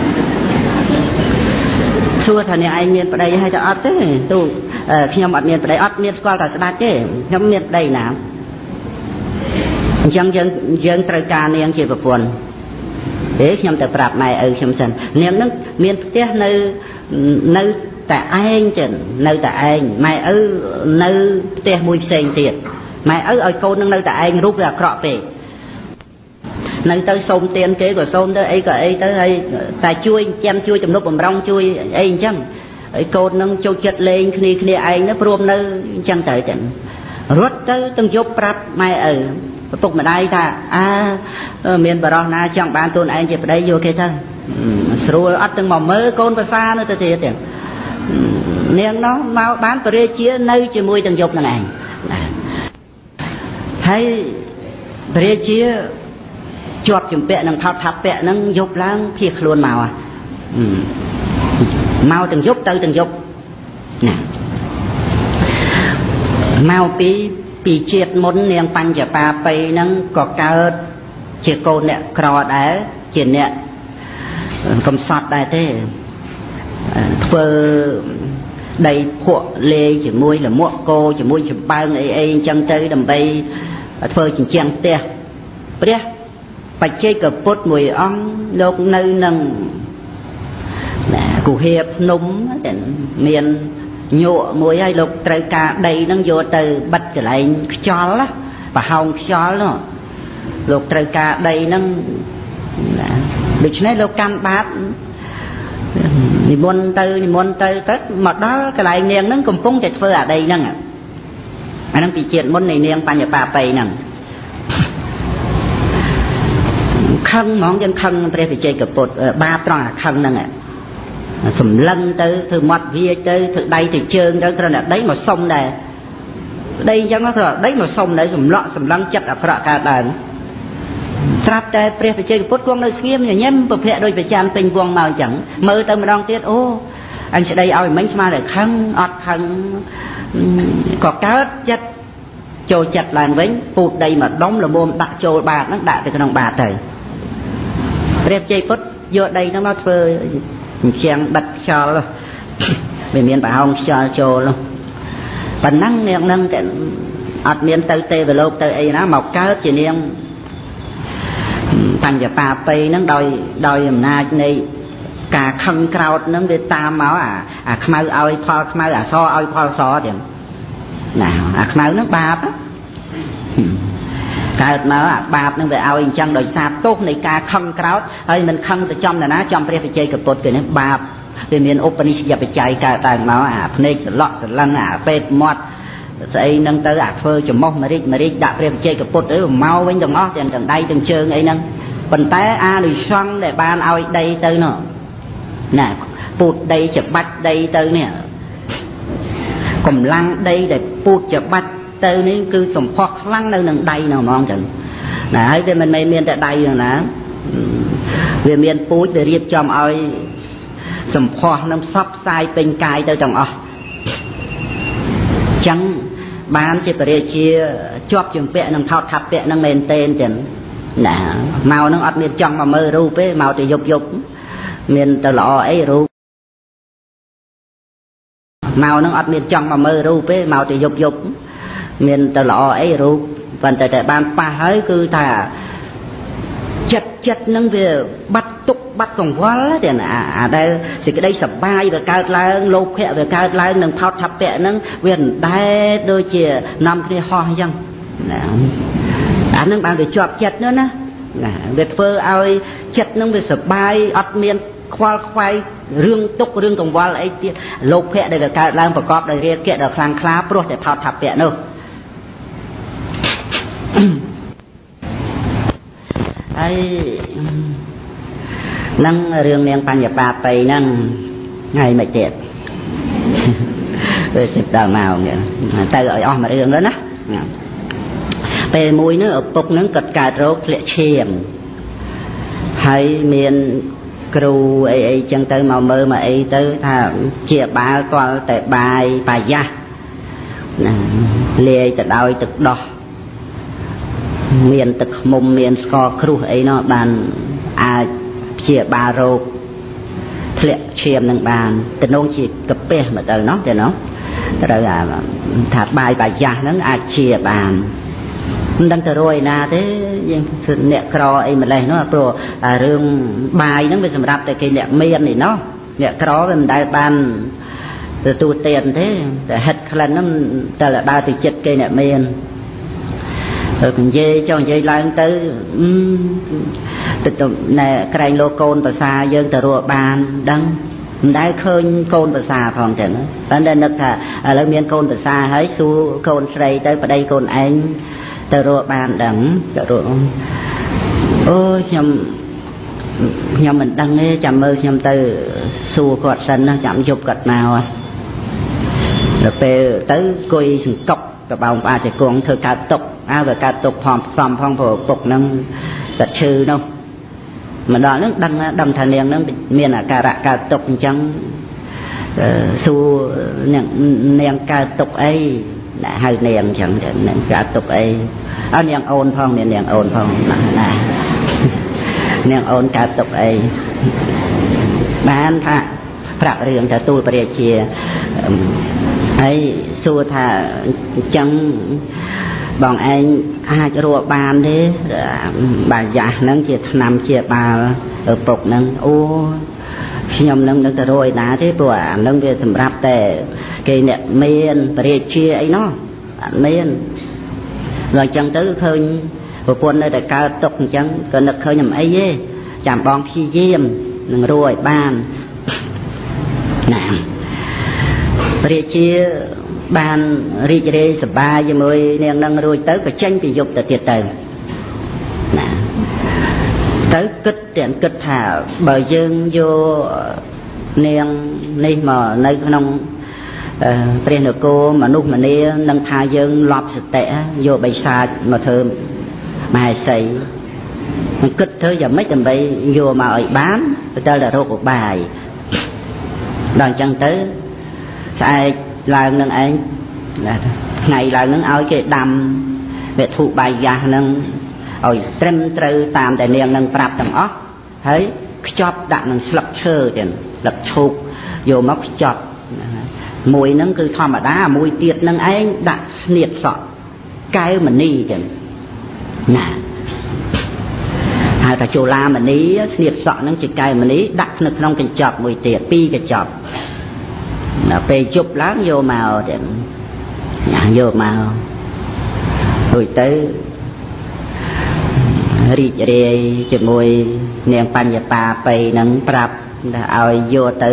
សួរថាអ្នកឯងមានប្តីហើយទៅអត់ទេទូខ្ញុំអត់មានប្តីអត់មានស្គាល់តែស្ដាច់ទេខ្ញុំមានប្តីណាអញ្ចឹងយើងយើងត្រូវការនាងជាប្រពន្ធ ទេខ្ញុំទៅប្រាប់ម៉ែឪខ្ញុំសិននាងនឹងមានផ្ទះនៅនៅតែឯងចឹងនៅតែឯងម៉ែឪនៅផ្ទះមួយផ្សេងទៀតម៉ែឪឲ្យកូននឹងនៅតែឯងរូបវាអាក្រក់ពេកនៅទៅសូមទានគេក៏សូមទៅអីក៏អីទៅហើយតែជួយចាំជួយទំនុកបំរុងជួយអីអញ្ចឹងហើយកូននឹងចូលចិត្តលេងគ្នាគ្នាឯងទៅព្រមនៅអញ្ចឹងទៅចឹងរត់ទៅទាំងយប់ប្រាប់ម៉ែឪ ឪពុកម្ដាយថាអើមានបរោះណាចង់បានខ្លួនឯងជាប្តីយកគេទៅស្រួលអត់ទាំងមកមើលកូនភាសានៅទៅទៀតទៀតនាងនោះមកបានបរិជានៅជាមួយទាំងយប់នឹងឯងហើយបរិជាជាប់ជំពាក់នឹងថោតថាពៈនឹងយប់ឡើងភៀសខ្លួនមកមកទាំងយប់ទៅទាំងយប់ណាមកពី ពីជាតិមុននាងបញ្ចបាបៃហ្នឹងក៏កើតជាកូនអ្នកក្រដែរជាអ្នកកំសត់ដែរទេធ្វើដីភក់លេជាមួយលមួកគោជាមួយចំបើងអីអីអញ្ចឹងទៅដើម្បីធ្វើជញ្ជាំងផ្ទះព្រះបច្ចេកពុទ្ធមួយអង្គលោកនៅនឹងណាគុហាភ្នំមាន ញក់មួយហើយលោកត្រូវការដីហ្នឹងយកទៅបិទកន្លែងខ្យល់ប្រហោងខ្យល់នោះលោកត្រូវការដីហ្នឹងណាដូច្នេះលោកកាន់បាតនិមន្តទៅនិមន្តទៅទៅមកដល់កន្លែងនាងហ្នឹងកំពុងតែធ្វើអាដីហ្នឹងអាហ្នឹងពីជាតិមុននៃនាងបញ្ញបាបៃហ្នឹងខឹងហ្មងយើងខឹងព្រះវិជ័យកពុទ្ធបាបត្រង់អាខឹងហ្នឹង សម្លឹងទៅធ្វើមាត់វាទៅធ្វើដៃទៅជើងទៅគ្រាន់តែដីមកសុំដែរដីអញ្ចឹងគ្រាន់ដីមកសុំដែរសម្លក់សម្លឹងចិត្តអាក្រក់កើតឡើងស្រាប់តែព្រះបច្ចេកពុទ្ធគង់នៅស្ងៀមញញឹមប្រភពដោយប្រចាំពេញវងមកអញ្ចឹងមើលទៅម្ដងទៀតអូអញស្ដីឲ្យមិញស្មានតែខឹងអត់ខឹងក៏កើតចិត្តចូលចិត្តឡើងវិញពូតដីមកដុំល្មមដាក់ចូលបាតហ្នឹងដាក់ទៅក្នុងបាតទៅព្រះជ័យពុទ្ធយកដីហ្នឹងមកធ្វើ អញ្ចឹងបិទខ្យល់វាមានប្រហោងខ្យល់ចូលប៉ុណ្ណឹងនាងហ្នឹងតែអត់មានទៅទេវលោកទៅអីណាមកកើតជានាងបញ្ញបាបៃហ្នឹងដោយដោយអំណាចនៃការខឹងក្រោតហ្នឹងវាតាមមកអាអាខ្មៅឲ្យផលខ្មៅអាសឲ្យផលសទៀតណាអាខ្មៅហ្នឹងបាប កើតមកអាបាបនឹងវាឲ្យអញ្ចឹងដោយសារទោសនៃការខឹងក្រោតហើយមិនខឹងទៅចំណាចំព្រះវិជ័យកពុទ្ធគេនេះបាបវាមានឧបនិស្សយបច្ច័យកើតឡើងមកអាភ្នែកសន្លក់សន្លឹងអាពេតមាត់ស្អីហ្នឹងទៅអាធ្វើចំមុះមរិចមរិចដាក់ព្រះវិជ័យកពុទ្ធទៅមកវិញទាំងអស់ទាំងទាំងដៃទាំងជើងអីហ្នឹងប៉ុន្តែអានិសង្ឃដែលបានឲ្យដីទៅនោះណាពូតដីច្បាច់ដីទៅនេះកម្លាំងដីដែលពូតច្បាច់ ទៅនេះគឺសំផស្សខ្លាំងនៅនឹងដៃនោះហ្មងចឹងណាហើយវាមិនមែនមានតែដៃនោះណាវាមានពូជដែលរៀបចំឲ្យសំផស្សនឹងផ្សព្វផ្សាយពេញកាយទៅទាំងអស់ចឹងបានជាបរិជាជាប់ជំពាក់នឹងថោតថាពៈនឹងមែនតេនចឹងណាមកនឹងអត់មានចង់មកមើលរូបទេមកតែយប់យប់មានទៅល្អអីរូបមកនឹងអត់មានចង់មកមើលរូបទេមកតែយប់យប់ មានទៅល្អអីរូបប៉ុន្តែតែបានប៉ះហើយគឺថាចិត្តចិត្តនឹងវាបាត់ទុកបាត់កង្វល់ទេណាអាដែលសេចក្តីសបាយវាកើតឡើងលោភៈវាកើតឡើងនឹងផោតថពៈហ្នឹងវាមិនដែលដូចជានាំគ្នាហោះអញ្ចឹងណាអានឹងបានវាជាប់ចិត្តនោះណាណាវាធ្វើឲ្យចិត្តនឹងវាសបាយអត់មានខ្វល់ខ្វាយរឿងទុករឿងកង្វល់អីទៀតលោភៈដែលវាកើតឡើងប្រកបដោយរាគៈដ៏ខ្លាំងក្លាព្រោះតែផោតថពៈនោះ ហើយនឹងរឿងនាងបញ្ញបាបៃហ្នឹងហើយមិនទៀតវាជិតដល់ម៉ោងទៅឲ្យអស់មួយរឿងទៅណាពេលមួយនោះឪពុកហ្នឹងគាត់កើតរោគធ្លាក់ឈាមហើយមានគ្រូអីអីចឹងទៅមកមើលមកអីទៅថាជាបាលទាល់តែបាយបាយាស់ណាលាយទៅដោយទឹកដោះ មានទឹកខ្មុំមានស្ករគ្រុះអីនោះបានអាចព្យាបាលរោគធ្លាក់ឈាមនឹងបានតំណងជាកាពះមកទៅនោះទេនោះត្រូវថាបាយបាយាស់ហ្នឹងអាចជាបានមិនដឹងទៅរយណាទេយើងអ្នកក្រអីម្លេះនោះព្រោះរឿងបាយហ្នឹងវាសម្រាប់តែគេអ្នកមាននេះណោះអ្នកក្រវាមិនដែលបានទទួលទានទេតែហិតក្លិនហ្នឹងតែដើរទៅចិត្តគេអ្នកមាន ទៅនិយាយចង់និយាយឡើងទៅទៅណែក្រែងលោកកូនភាសាយើងទៅរកបានដឹងមិនដែលឃើញកូនភាសាផងចឹងតែនឹកថាឥឡូវមានកូនភាសាហើយសួរកូនស្រីទៅប្តីកូនឯងទៅរកបានដឹងទៅរកអូខ្ញុំខ្ញុំមិនដឹងទេចាំមើលខ្ញុំទៅសួរគាត់សិនណាចាំយប់គាត់មកដល់ពេលទៅគួយសង្កប់ តបោងផ្អាជាគង់ធ្វើកើតទុកអើវាកើតទុកផងផ្សំផងព្រោះពុកហ្នឹងតែឈឺនោះមកដល់ហ្នឹងដឹងដឹងថានាងហ្នឹងមានអាការៈកើតទុកអញ្ចឹងសួរនាងនាងកើតទុកអីដែលហៅនាងអញ្ចឹងនាងកើតទុកអីអើនាងអូនផងមាននាងអូនផងណាណានាងអូនកើតទុកអីបានថាប្រាប់រឿងទៅទូលព្រះរាជា ហើយសួរថាអញ្ចឹងបងឯងអាចរកបានទេបាយ៉ាស់ហ្នឹងជាឆ្នាំជាបាលឪពុកហ្នឹងអូខ្ញុំនឹងនឹកទៅរយណាទេព្រោះអានឹងវាសម្រាប់តែគេអ្នកមានបរិជាអីណោះអត់មានដល់អញ្ចឹងទៅឃើញប្រពន្ធនៅតែកើតទុកអញ្ចឹងក៏នឹកឃើញមិនអីទេចាំបងព្យាយាមនឹងរួចបានណាព្រះជាបានរីករាយសប្បាយជាមួយនាងនឹងរួចទៅក៏ចេញពីយប់ទៅទៀតទៅណាទៅគិតទាំងគិតថាបើយើងយកនាងនេះមកនៅក្នុងព្រះនគរមនុស្សម្នានឹងថាយើងលប់សតិយកបិសាចមកធ្វើមហេសីមិនគិតធ្វើយ៉ាងម៉េចដើម្បីយកមកឲ្យបានទៅតែរោគឧបាយដល់អញ្ចឹងទៅ ស្អែកឡើងនឹងឯងថ្ងៃឡើងនឹងឲ្យគេដាំវត្ថុបាយយ៉ាស់នឹងឲ្យត្រឹមត្រូវតាមតែនាងនឹងប្រាប់ទាំងអស់ហើយខ្ចប់ដាក់នឹងស្លឹកឈើទៀតស្លឹកឈូកយកមកខ្ចប់មួយហ្នឹងគឺធម្មតាមួយទៀតហ្នឹងឯងដាក់ស្នៀតសក់កែវមณีទៀតណាហៅថាជូឡាមณีស្នៀតសក់ហ្នឹងជាកែវមณีដាក់នៅក្នុងកញ្ចប់មួយទៀតពីរកញ្ចប់ ដល់ពេលជប់ឡើងយកមកទៀតញ៉ាយកមករួចទៅរីករាយជាមួយនាងបញ្ញបាបៃនឹងប្រាប់ឲ្យយកទៅ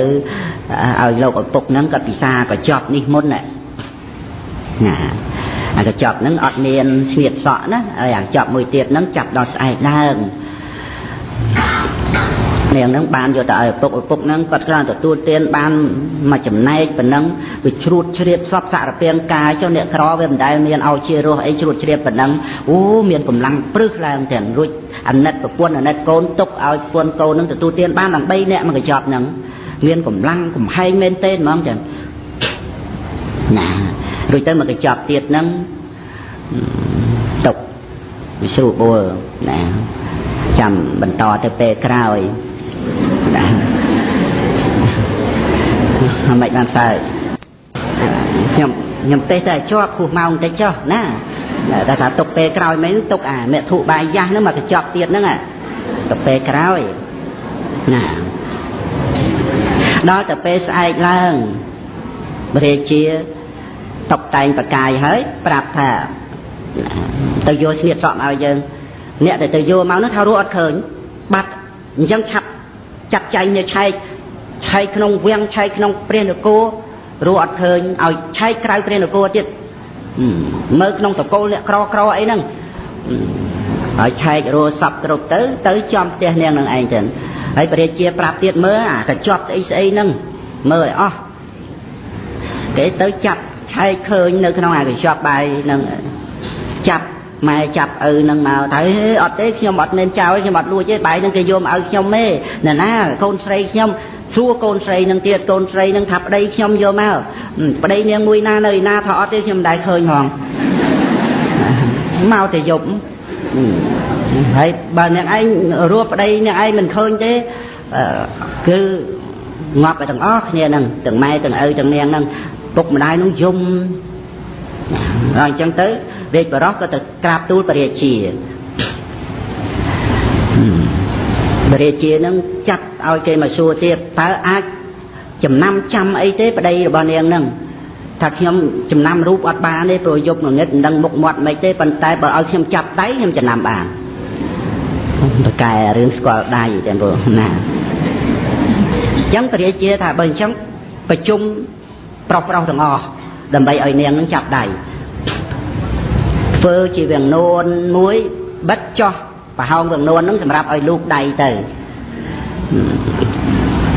ឲ្យលោកឪពុកហ្នឹងគាត់ពិសាកញ្ចប់នេះមុនណាអាកញ្ចប់ហ្នឹងអត់មានស្ងៀតសក់ណាហើយអាកញ្ចប់មួយទៀតហ្នឹងចាប់ដល់ស្អែកដើម នាងហ្នឹងបានយកទៅឲ្យឪពុកឪពុកហ្នឹងគាត់គ្រាន់ទទួលទានបានមួយចំណែកប៉ុណ្ណឹងវាជ្រួតជ្រាបសពសារពាង្គកាយចុះអ្នកក្រវាមិនដែលមានឲ្យជារស់អីជ្រួតជ្រាបប៉ុណ្ណឹងអូមានកម្លាំងព្រឹសឡើងទាំងរួចអាណិតប្រពន្ធអាណិតកូនទុកឲ្យប្រពន្ធកូនហ្នឹងទទួលទានបានដល់3អ្នកមកកញ្ចប់ហ្នឹងមានកម្លាំងកំហែងមែនទេហ្មងចឹងណារួចទៅមកកញ្ចប់ទៀតហ្នឹងទុកវិស្រួលបុលណាចាំបន្តទៅពេលក្រោយណា មិនបានសើចខ្ញុំខ្ញុំទេសតែជាប់គោះម៉ោងតិចចុះណាតែថាទុកពេលក្រោយមិនទុកអាមេធុបាយយ៉ាស់ហ្នឹងមកកញ្ចប់ទៀតហ្នឹងទុកពេលក្រោយណាដល់ទៅពេលស្អែកឡើងព្រះរាជាតុបតែងប្រកាយហើយប្រាប់ថាទៅយកស្នៀតសក់មកឲ្យយើងអ្នកដែលទៅយកមកនោះថារੂអត់ឃើញបាត់អញ្ចឹងឆាប់ ចាត់ចែងនៅឆែកឆែកក្នុងវាំងឆែកក្នុងព្រះនគររੂអត់ឃើញឲ្យឆែកក្រៅព្រះនគរទៀតមើលក្នុងតកូលអ្នកក្រក្រអីហ្នឹងហើយឆែករੂសពគ្រប់ទៅ ទៅចំផ្ទះនាងនឹងឯងចឹងហើយព្រះរាជាប្រាប់ទៀតមើលអាកញ្ចប់ស្អីស្អីហ្នឹងមើលឲ្យអស់គេទៅចាប់ឆែកឃើញនៅក្នុងអាកញ្ចប់បាយហ្នឹងចាប់ ម៉ែចាប់ឪនឹងមកទៅអត់ទេខ្ញុំអត់មានចោលខ្ញុំអត់លួចទេបាយនឹងគេយកមកឲ្យខ្ញុំទេណាណាកូនស្រីខ្ញុំសួរកូនស្រីនឹងទៀតកូនស្រីនឹងថាប្តីខ្ញុំយកមកប្តីនាងមួយណានៅឯណាថាអត់ទេខ្ញុំមិនដែលឃើញហ្មងមកតែយប់ហើយបើអ្នកឯងរੂប្តីអ្នកឯងមិនឃើញទេគឺងាប់ទៅទាំងអស់គ្នាហ្នឹងទាំងម៉ែទាំងឪទាំងនាងហ្នឹងពុកម្ដាយនឹងយំហើយអញ្ចឹងទៅ រាជបរោះក៏ទៅក្រាបទូលព្រះរាជាព្រះរាជានឹងចាត់ឲ្យគេមកសួរទៀតតើអាចចំណាំចាំអីទេប្តីរបស់នាងនឹងថាខ្ញុំចំណាំរូបអត់បានទេព្រោះយប់ងងឹតមិនដឹងមុខមាត់មិនទេប៉ុន្តែបើឲ្យខ្ញុំចាប់ដៃខ្ញុំចំណាំបានតកែរឿងស្គាល់ដៃទាំងព្រោះណាអញ្ចឹងព្រះរាជាថាបើអញ្ចឹងប្រជុំប្រុសប្រុសទាំងអស់ដើម្បីឲ្យនាងនឹងចាប់ដៃ ធ្វើជាវាំងនួនមួយបិទចោះប្រហោងវាំងនួនហ្នឹងសម្រាប់ឲ្យលូកដៃទៅ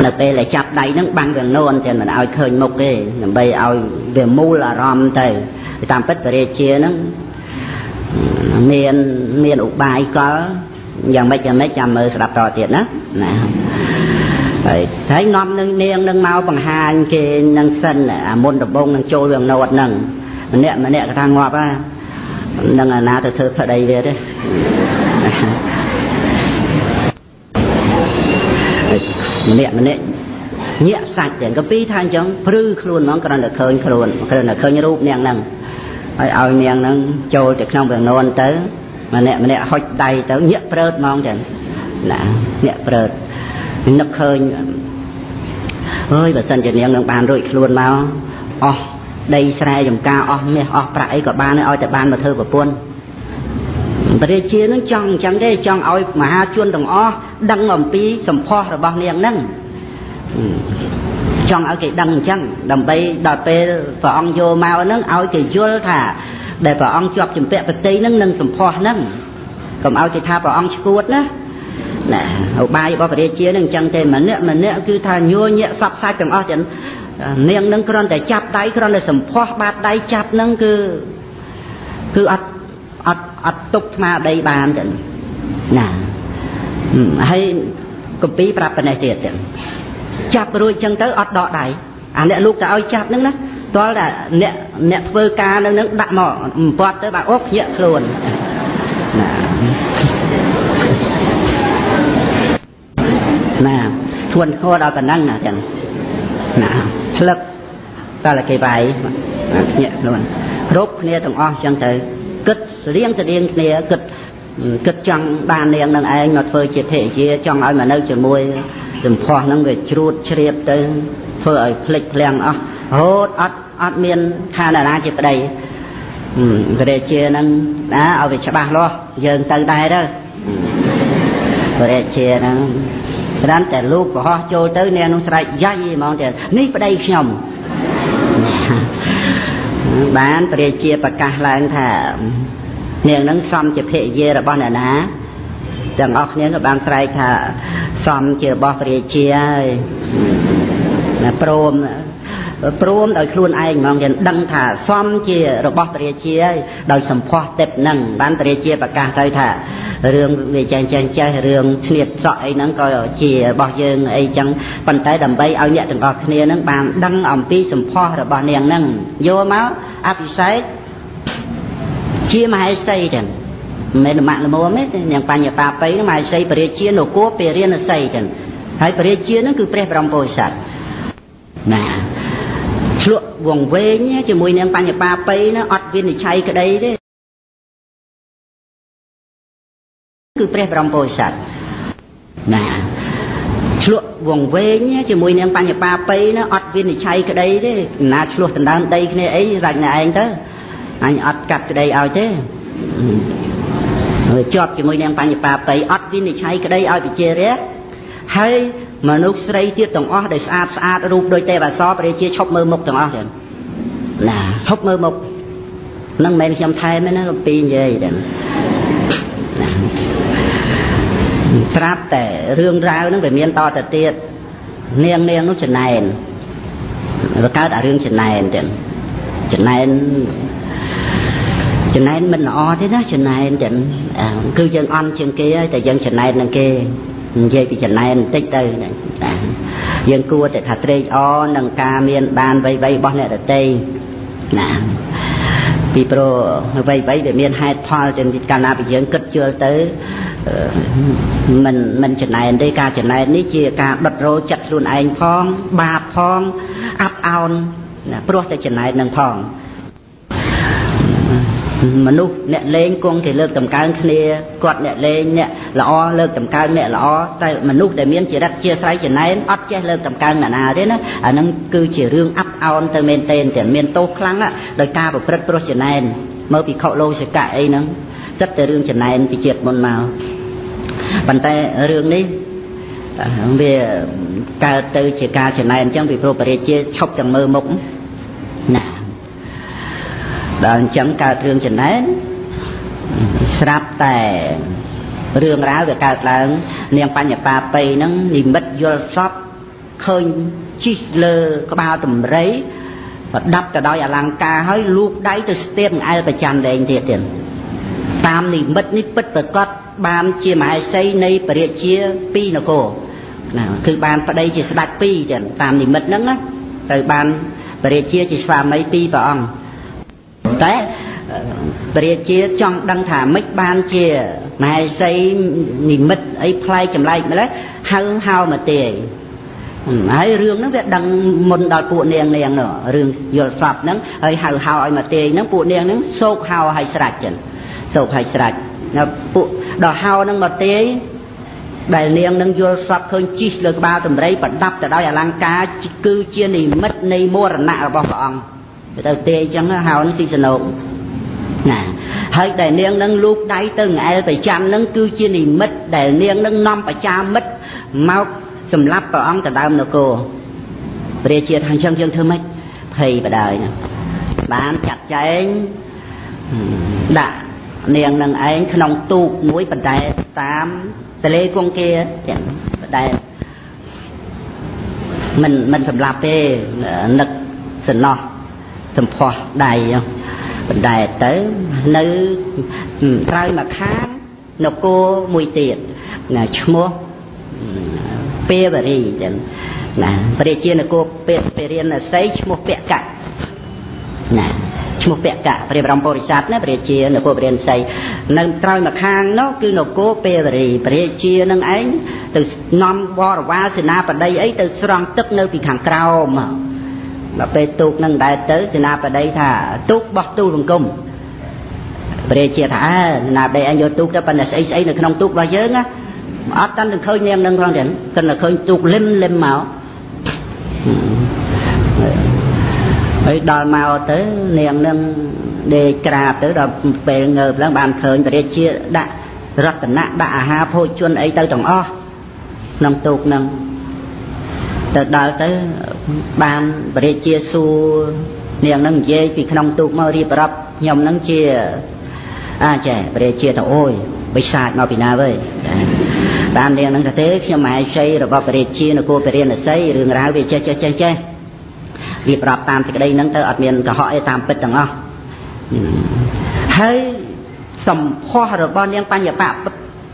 នៅពេលដែលចាប់ដៃហ្នឹងបាំងវាំងនួនតែមិនឲ្យឃើញមុខទេដើម្បីឲ្យវាមូលអារម្មណ៍ទៅតាមពិតបរិជាហ្នឹងមានមានឧបាយកលយ៉ាងម៉េចយ៉ាងម៉េចចាំមើលស្ដាប់តទៀតណាណាហើយហើយនាំនឹងនាងនឹងមកបង្ហាញគេនឹងសិនអាមុនដំបងនឹងចូលវាំងនួនហ្នឹងម្នាក់ម្នាក់ក៏ថាងាប់ហ่าនឹងអាណាទៅធ្វើប្តីវាទេម្នាក់ម្នាក់ញាក់សាច់ទាំងកពីថាអញ្ចឹងព្រឺខ្លួនហ្មងគ្រាន់តែឃើញខ្លួនគ្រាន់តែឃើញរូបនាងហ្នឹងហើយឲ្យនាងហ្នឹងចូលទៅក្នុងវាំងននទៅម្នាក់ម្នាក់ហុចដៃទៅញាក់ព្រើតហ្មងចឹងណាញាក់ព្រើតនឹកឃើញអើយបើសិនជានាងនឹងបានរួចខ្លួនមកអស់ ដីស្រែចំការអស់មាសអស់ប្រាក់អីក៏បានឲ្យតែបានមកធ្វើប្រពន្ធព្រះជានឹងចង់អញ្ចឹងទេចង់ឲ្យមហាជនទាំងអស់ដឹងអំពីសម្ផស្សរបស់នាងហ្នឹងចង់ឲ្យគេដឹងអញ្ចឹងដើម្បីដល់ពេលព្រះអង្គយកមកហ្នឹងឲ្យគេយល់ថាដែលព្រះអង្គជាប់ជំពាក់ប្រតិហ្នឹងនឹងសម្ផស្សហ្នឹងកុំឲ្យគេថាព្រះអង្គឈួតណាណាឧបាយរបស់ព្រះរាជានឹងអញ្ចឹងទេម្នាក់ម្នាក់គឺថាញួរញាក់សពសាច់ទាំងអស់ចឹង នាងនឹងគ្រាន់តែចាប់ដៃគ្រាន់តែសម្ផស្សបាតដៃចាប់ហ្នឹងគឺគឺអត់អត់អត់ទុកស្មារតីបានចឹងណាហើយកម្ពីប្រាប់ប៉ុណ្ណេះទៀតចឹងចាប់រួចចឹងទៅអត់ដកដៃអាអ្នកលោកទៅឲ្យចាប់ហ្នឹងណាតលតែអ្នកអ្នកធ្វើការនៅនឹងដាក់មកបំពត់ទៅបាទអូភ្ញាក់ខ្លួនណាណាធ្ងន់ធ្ងរដល់ប៉ុណ្ណឹងណាចឹងណា ផ្លឹកតើគេវាយភ្ញាក់ខ្លួនគ្រប់គ្នាទាំងអស់ចឹងទៅគិតស្រៀងស្រៀងគ្នាគិតគិតចង់បាននាងនឹងឯងមកធ្វើជាភរិយាចង់ឲ្យមកនៅជាមួយសម្ផស្សហ្នឹងវាជ្រួតជ្រាបទៅធ្វើឲ្យភ្លេចភ្លាំងអស់រហូតអត់អត់មានខានណាជាប្តីព្រះរាជាហ្នឹងណាឲ្យវាច្បាស់លាស់យើងទៅដែរទៅព្រះរាជាហ្នឹង គ្រាន់តែលោកប្រហោះចូលទៅនាងនោះស្រែកយ៉ាយហ្មងទៅនេះប្តីខ្ញុំបានព្រះរាជាប្រកាសឡើងថានាងនឹងសំជាភរិយារបស់អ្នកណាទាំងអស់គ្នាក៏បានស្រែកថាសំជារបស់ព្រះរាជាហើយណាព្រម ព្រមដោយខ្លួនឯងហ្មងយើងដឹងថាសំជារបស់ព្រះរាជាហើយដោយសម្ផស្សទេពនឹងបានព្រះរាជាប្រកាសទៅថារឿងវាចែងចែងចេះរឿងឈ្នាតសក់អីហ្នឹងក៏ជារបស់យើងអីចឹងប៉ុន្តែដើម្បីឲ្យអ្នកទាំងអស់គ្នាហ្នឹងបានដឹងអំពីសម្ផស្សរបស់នាងហ្នឹងយកមកអភិសេកជាមហេសីទាំងមិនម៉ាក់លមមទេនាងបញ្ញបាបៃមហេសីព្រះរាជានគរពេរិនសីទាំងហើយព្រះរាជាហ្នឹងគឺព្រះបរមពុរិស័ទណា ឆ្លក់វងវែងជាមួយនឹងបញ្ញបាបៃណាអត់វិនិច្ឆ័យក្តីទេគឺព្រះបរមពុរិស័ទណាឆ្លក់វងវែងជាមួយនឹងបញ្ញបាបៃណាអត់វិនិច្ឆ័យក្តីទេណាឆ្លោះដណ្ដើមដីគ្នាអីរាច់ណែឯងទៅអញអត់កាត់ក្តីឲ្យទេហើយជាប់ជាមួយនឹងបញ្ញបាបៃអត់វិនិច្ឆ័យក្តីឲ្យពិជារះហើយ មនុស្សស្រីទៀតទាំងអស់ដែលស្អាតស្អាតរូបដូចទេវអសរព្រះរាជាឈប់មើលមុខទាំងអស់ចឹងណាឈប់មើលមុខនឹងមិនមែនខ្ញុំថែមទេណាពីនិយាយចឹងត្រាប់តែរឿងរ៉ាវហ្នឹងវាមានតទៅទៀតនាងនាងនោះចំណែនវាកើតអារឿងចំណែនចឹងចំណែនចំណែនមិនល្អទេណាចំណែនចឹងគឺយើងអន់ជាងគេហើយតែយើងចំណែននឹងគេ និយាយពីចំណែនបន្តិចទៅយើងគួរតែថាត្រេកអរនឹងការមានបានវ័យវ័យរបស់អ្នកដតីណាពីព្រោះវ័យវ័យវាមានហេតុផលទៅកាលណាពីយើងគិតជឿទៅមិនមិនចំណែនទេការចំណែននេះជាការដុតរោចិត្តខ្លួនឯងផងបាបផងអាប់អោនព្រោះតែចំណែននឹងផង មនុស្សអ្នកលេងគង់គេលើកតម្កើងគ្នាគាត់អ្នកលេងអ្នកល្អលើកតម្កើងអ្នកល្អតែមនុស្សដែលមានចរិតជាស្រ័យចំណែនអត់ចេះលើកតម្កើងអ្នកណាទេណាអានឹងគឺជារឿងអាប់អោនទៅមែនទែនតែមានទោសខ្លាំងដោយការប្រព្រឹត្តព្រោះចំណែនមើលពីខុលោសិកៈអីហ្នឹងចិត្តតែរឿងចំណែនពីជាតិមុនមកប៉ុន្តែរឿងនេះវាកើតទៅជាការចំណែនអញ្ចឹងពីព្រោះបរិជាឈប់ទាំងមើលមុខណា ដល់អញ្ចឹងកើតរឿងចំណែនស្រាប់តែរឿងរ៉ាវវាកើតឡើង នាងបញ្ញបាបៃហ្នឹងនិមិត្តយល់សពឃើញជីកលើក្បាលតម្រៃប្រដាប់ទៅដោយអលង្ការហើយលូកដៃទៅស្ទាបអែលប្រច័នដែងទៀតទៀតតាមនិមិត្តនេះពិតប្រកបបានជាមហេសីនៃពរាជាពីរនគរណាគឺបានប្តីជាស្ដេចពីរទៀតតាមនិមិត្តហ្នឹងណាត្រូវបានពរាជាជាស្វាមីពីរព្រះអង្គ តែព្រះរាជាចង់ដឹងថាម៉េចបានជាមហេសីនិមិត្តអីផ្លែកចម្លែកម្លេះហៅហៅមកទេហើយរឿងហ្នឹងវាដឹងមុនដល់ពួកនាងនាងនោះរឿងយល់សពហ្នឹងហើយហៅហៅឲ្យមកទេហ្នឹងពួកនាងហ្នឹងសោកហៅឲ្យស្រេចចឹងសោកឲ្យស្រេចណាពួកដល់ហៅហ្នឹងមកទេដែលនាងនឹងយល់សពឃើញជីកលើក្បាលតម្រៃប្រដាប់ទៅដោយអលង្ការគឺជានិមិត្តនៃមរណៈរបស់ព្រះអង្គ ទៅទេអញ្ចឹងហៅនឹងស៊ីសណោកណាហើយដែលនាងនឹងលូកដៃទៅងែលប្រចាំនឹងគឺជានិមិត្តដែលនាងនឹងនាំប្រចាមិត្តមកសម្រាប់ព្រះអង្គទៅដើមនគរព្រះជាថាអញ្ចឹងយើងធ្វើម៉េចភ័យបដាយណាបានចាត់ចែងដាក់នាងនឹងឯងក្នុងទូកមួយបណ្ដែតតាមទលេគង្គាទាំងបណ្ដែតមិនមិនសម្លាប់ទេនឹកសំណោះ សំផស្សដៃបណ្ដែតទៅនៅក្រោយមកខាងនគរមួយទៀតឈ្មោះពេវរីចឹងណាព្រះជានគរពេពេរិនស័យឈ្មោះពកៈណាឈ្មោះពកៈព្រះបរមពុរិស័ទណាព្រះជានគរព្រះរិនស័យនៅក្រោយមកខាងនោះគឺនគរពេវរីព្រះជានឹងឯងទៅនាំបរវាសេនាបតីអីទៅស្រង់ទឹកនៅពីខាងក្រោម ដល់ពេលទូកនឹងដែរទៅសេនាបតីថាទូកបោះទូលបង្គំព្រះជាថាអើសេនាបតីអញយកទូកទៅប៉ុន្តែស្អីស្អីនៅក្នុងទូករបស់យើងណាអត់តាន់ទៅឃើញនាងនឹងផងទៀតគិតតែឃើញទូកលឹមលឹមមកហើយដល់មកទៅនាងនឹងដេកក្រាបទៅដល់ពេលងើបឡើងបានឃើញព្រះជាដាក់រតនៈដាក់អាហារភោជនអីទៅទាំងអស់ក្នុងទូកនឹង ទៅដល់ទៅបានព្រះជាសួរនាងនឹងនិយាយពីក្នុងទូកមករៀបរាប់ខ្ញុំនឹងជាអាចេះព្រះជាទៅអូយបិសាចមកពីណាវើយតាមនាងនឹងទៅទេខ្ញុំមហេសីរបស់ព្រះជានគរពរិណសីរឿងរ៉ាវវាចេះចេះចេះចេះរៀបរាប់តាមសេចក្តីហ្នឹងទៅអត់មានកុហកអីតាមពិតទាំងអស់ហើយសម្ផស្សរបស់នាងបញ្ញបៈ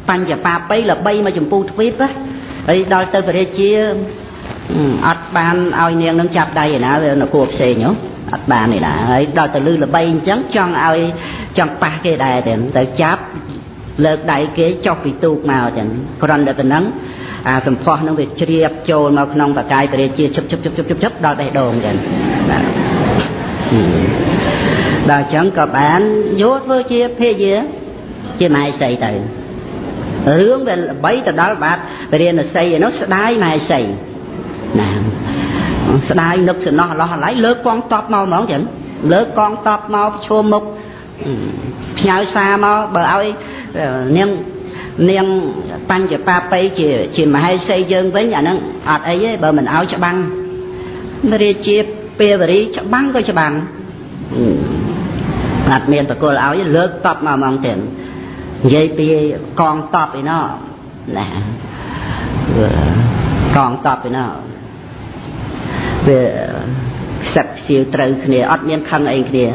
បញ្ញបាបៃល្បីមកចម្ពូទ្វីបហើយដល់ទៅព្រះជា អត់បានឲ្យនាងនឹងចាប់ដៃឯណាវានគរផ្សេងហ៎អត់បានទេណាហើយដល់ទៅលឺល្បីអញ្ចឹងចង់ឲ្យចង់ប៉ះគេដែរទេទៅចាប់លើកដៃគេចុះពីទូកមកចឹងគ្រាន់តែប៉ុណ្ណឹងអាសម្ផស្សនឹងវាជ្រាបចូលមកក្នុងបកាយព្រះជាជឹបជឹបជឹបជឹបជឹបដល់បេះដូងចឹងបាទដល់អញ្ចឹងក៏បានយកធ្វើជាភាយាជាម៉ែសីទៅរឿងវាល្បីទៅដល់បាទព្រះរានសីឯនោះស្ដាយម៉ែសី ណាស្ដាយនឹកសំណោះអឡោះអាឡៃលើកកងតបមកហ្មងចឹងលើកកងតបមកឈោមមុខផ្ញើសារមកបើឲ្យនាងនាងបញ្ចបាបៃជាជាមហេសីយើងវិញអាហ្នឹងអត់អីទេបើមិនឲ្យច្បាំងរាជាពេលវរីច្បាំងក៏ច្បាំងអត់មានបកលឲ្យលើកតបមកហ្មងទៀតនិយាយពីកងតបឯណោះណាកងតបឯណោះ វាខ្សឹបខ្សៀវត្រូវគ្នាអត់មានខឹងអីគ្នា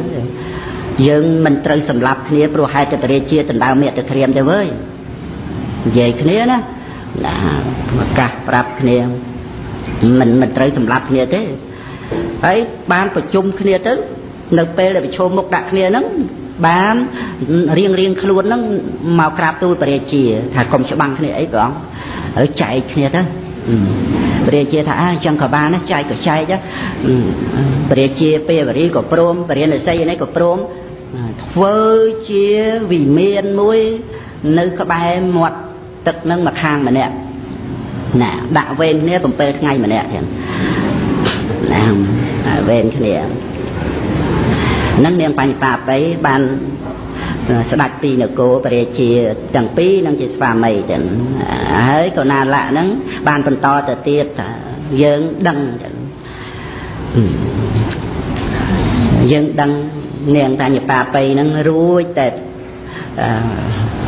យើងមិនត្រូវសម្លាប់គ្នាព្រោះហេតុតែព្រះជាដណ្ដើមមេត្តក្រៀមទេវើយនិយាយគ្នាណាណាប្រកាសប្រាប់គ្នាមិនមិនត្រូវសម្លាប់គ្នាទេហើយបានប្រជុំគ្នាទៅនៅពេលដែលប្រជុំមុខដាក់គ្នាហ្នឹងបានរៀងរៀងខ្លួនហ្នឹងមកក្រាបទូលព្រះជាថាកុំច្បាំងគ្នាអីព្រះអង្គហើយចែកគ្នាទៅ ព្រះជាថាអញ្ចឹងក៏បានចែកក៏ចែកព្រះជាពេលវរីក៏ព្រមពរិនិស័យនេះក៏ព្រមធ្វើជាវិមានមួយនៅក្បែរមាត់ទឹកនឹងមកខាងម្នាក់ណាដាក់វេនគ្នា7ថ្ងៃម្នាក់ទៀតណាវេនគ្នានឹងនាងបញ្ញបាបៃបាន ស្ដាច់ពីនគរព្រះជាទាំងពីរនឹងជាស្វាមីចឹងហើយក៏ណាលៈហ្នឹងបានបន្តទៅទៀតថាយើងដឹងចឹងយើងដឹងនាងតញ្ញបាបៃហ្នឹងរួចតែ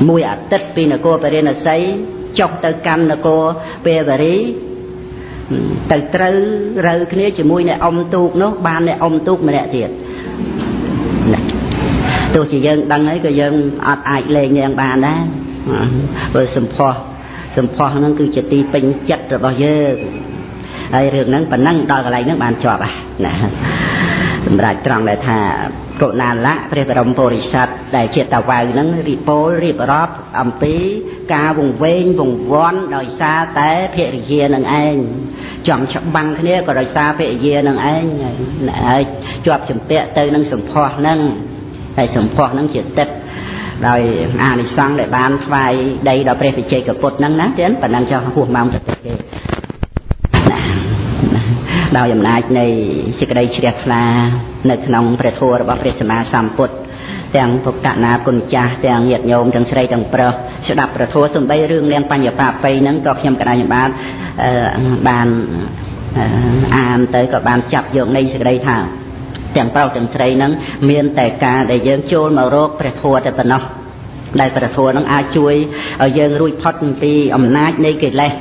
មួយអាទិត្យពីនគរពរិណស័យចុះទៅកម្មនគរពេវរីទៅត្រូវរើគ្នាជាមួយអ្នកអ៊ំទូកនោះបានអ្នកអ៊ំទូកម្នាក់ទៀត ទោះជាយើងដឹងហើយក៏យើងអត់អាចលេងយ៉ាងបានដែរព្រោះសម្ផស្សសម្ផស្សហ្នឹងគឺជាទីពេញចិត្តរបស់យើងហើយរឿងហ្នឹងប៉ុណ្ណឹងដល់កន្លែងហ្នឹងបានជាប់ណាសម្រាប់ត្រង់ដែលថាកុណាលៈព្រះបរមពុរិស័ទដែលជាតាវៅហ្នឹងរៀបពោលរៀបរាប់អំពីការវង្វេងវង្វាន់ដោយសារតែភរិយានឹងឯងចង់ច្បាំងគ្នាក៏ដោយសារភរិយានឹងឯងហើយជាប់ជំពាក់ទៅនឹងសម្ផស្សហ្នឹង ហើយសម្ផស្សហ្នឹងជាទឹកដោយអានិសង្ឃដែលបានថ្វាយដីដល់ព្រះវិជ័យកពុទ្ធហ្នឹងណាទៀតប៉ុណ្ណឹងចោះហួសម៉ោងទៅទេដោយអំណាចនៃសេចក្តីជ្រះថ្លានៅក្នុងព្រះធម៌របស់ព្រះសម្មាសម្ពុទ្ធទាំងពុកណាគុណចាស់ទាំងញាតិញោមទាំងស្រីទាំងប្រុសស្ដាប់ព្រះធម៌សំបីរឿងនាងបញ្ញបាបៃហ្នឹងក៏ខ្ញុំកណ្ដាលបានបានអានទៅក៏បានចាប់យកនៃសេចក្តីថា ទាំងប្រុសទាំងស្រីហ្នឹងមានតែការដែលយើងចូលមករកព្រះធម៌តែប៉ុណ្ណោះដែលព្រះធម៌ហ្នឹងអាចជួយឲ្យយើងរួចផុតពីអំណាចនៃកិលេស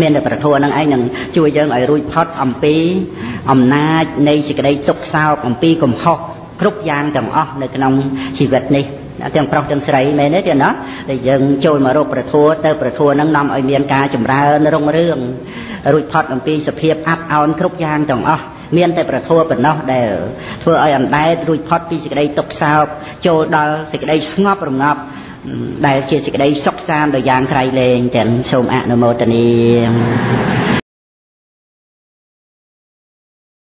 មានតែប្រធัวនឹងឯងនឹងជួយយើងឲ្យរួចផុតអំពីអំណាចនៃសេចក្តីទុក្ខសោកអំពីកំហុសគ្រប់យ៉ាងទាំងអស់នៅក្នុងជីវិតនេះទាំងប្រុសទាំងស្រីមែនទេទៀតណាដែលយើងចូលមករកប្រធัวទៅប្រធัวនឹងនាំឲ្យមានការចម្រើនរុងរឿងរួចផុតអំពីសភាពអាប់អោនគ្រប់យ៉ាងទាំងអស់ មានតែប្រធัวប៉ុណ្ណោះដែលធ្វើឲ្យអណ្ដែតរួចផុតពីសេចក្តីទុក្ខសោកចូលដល់សេចក្តីស្ងប់រងាប់ដែលជាសេចក្តីសុខសាន្តដ៏យ៉ាងក្រៃលែងទាំងសូមអនុមោទនា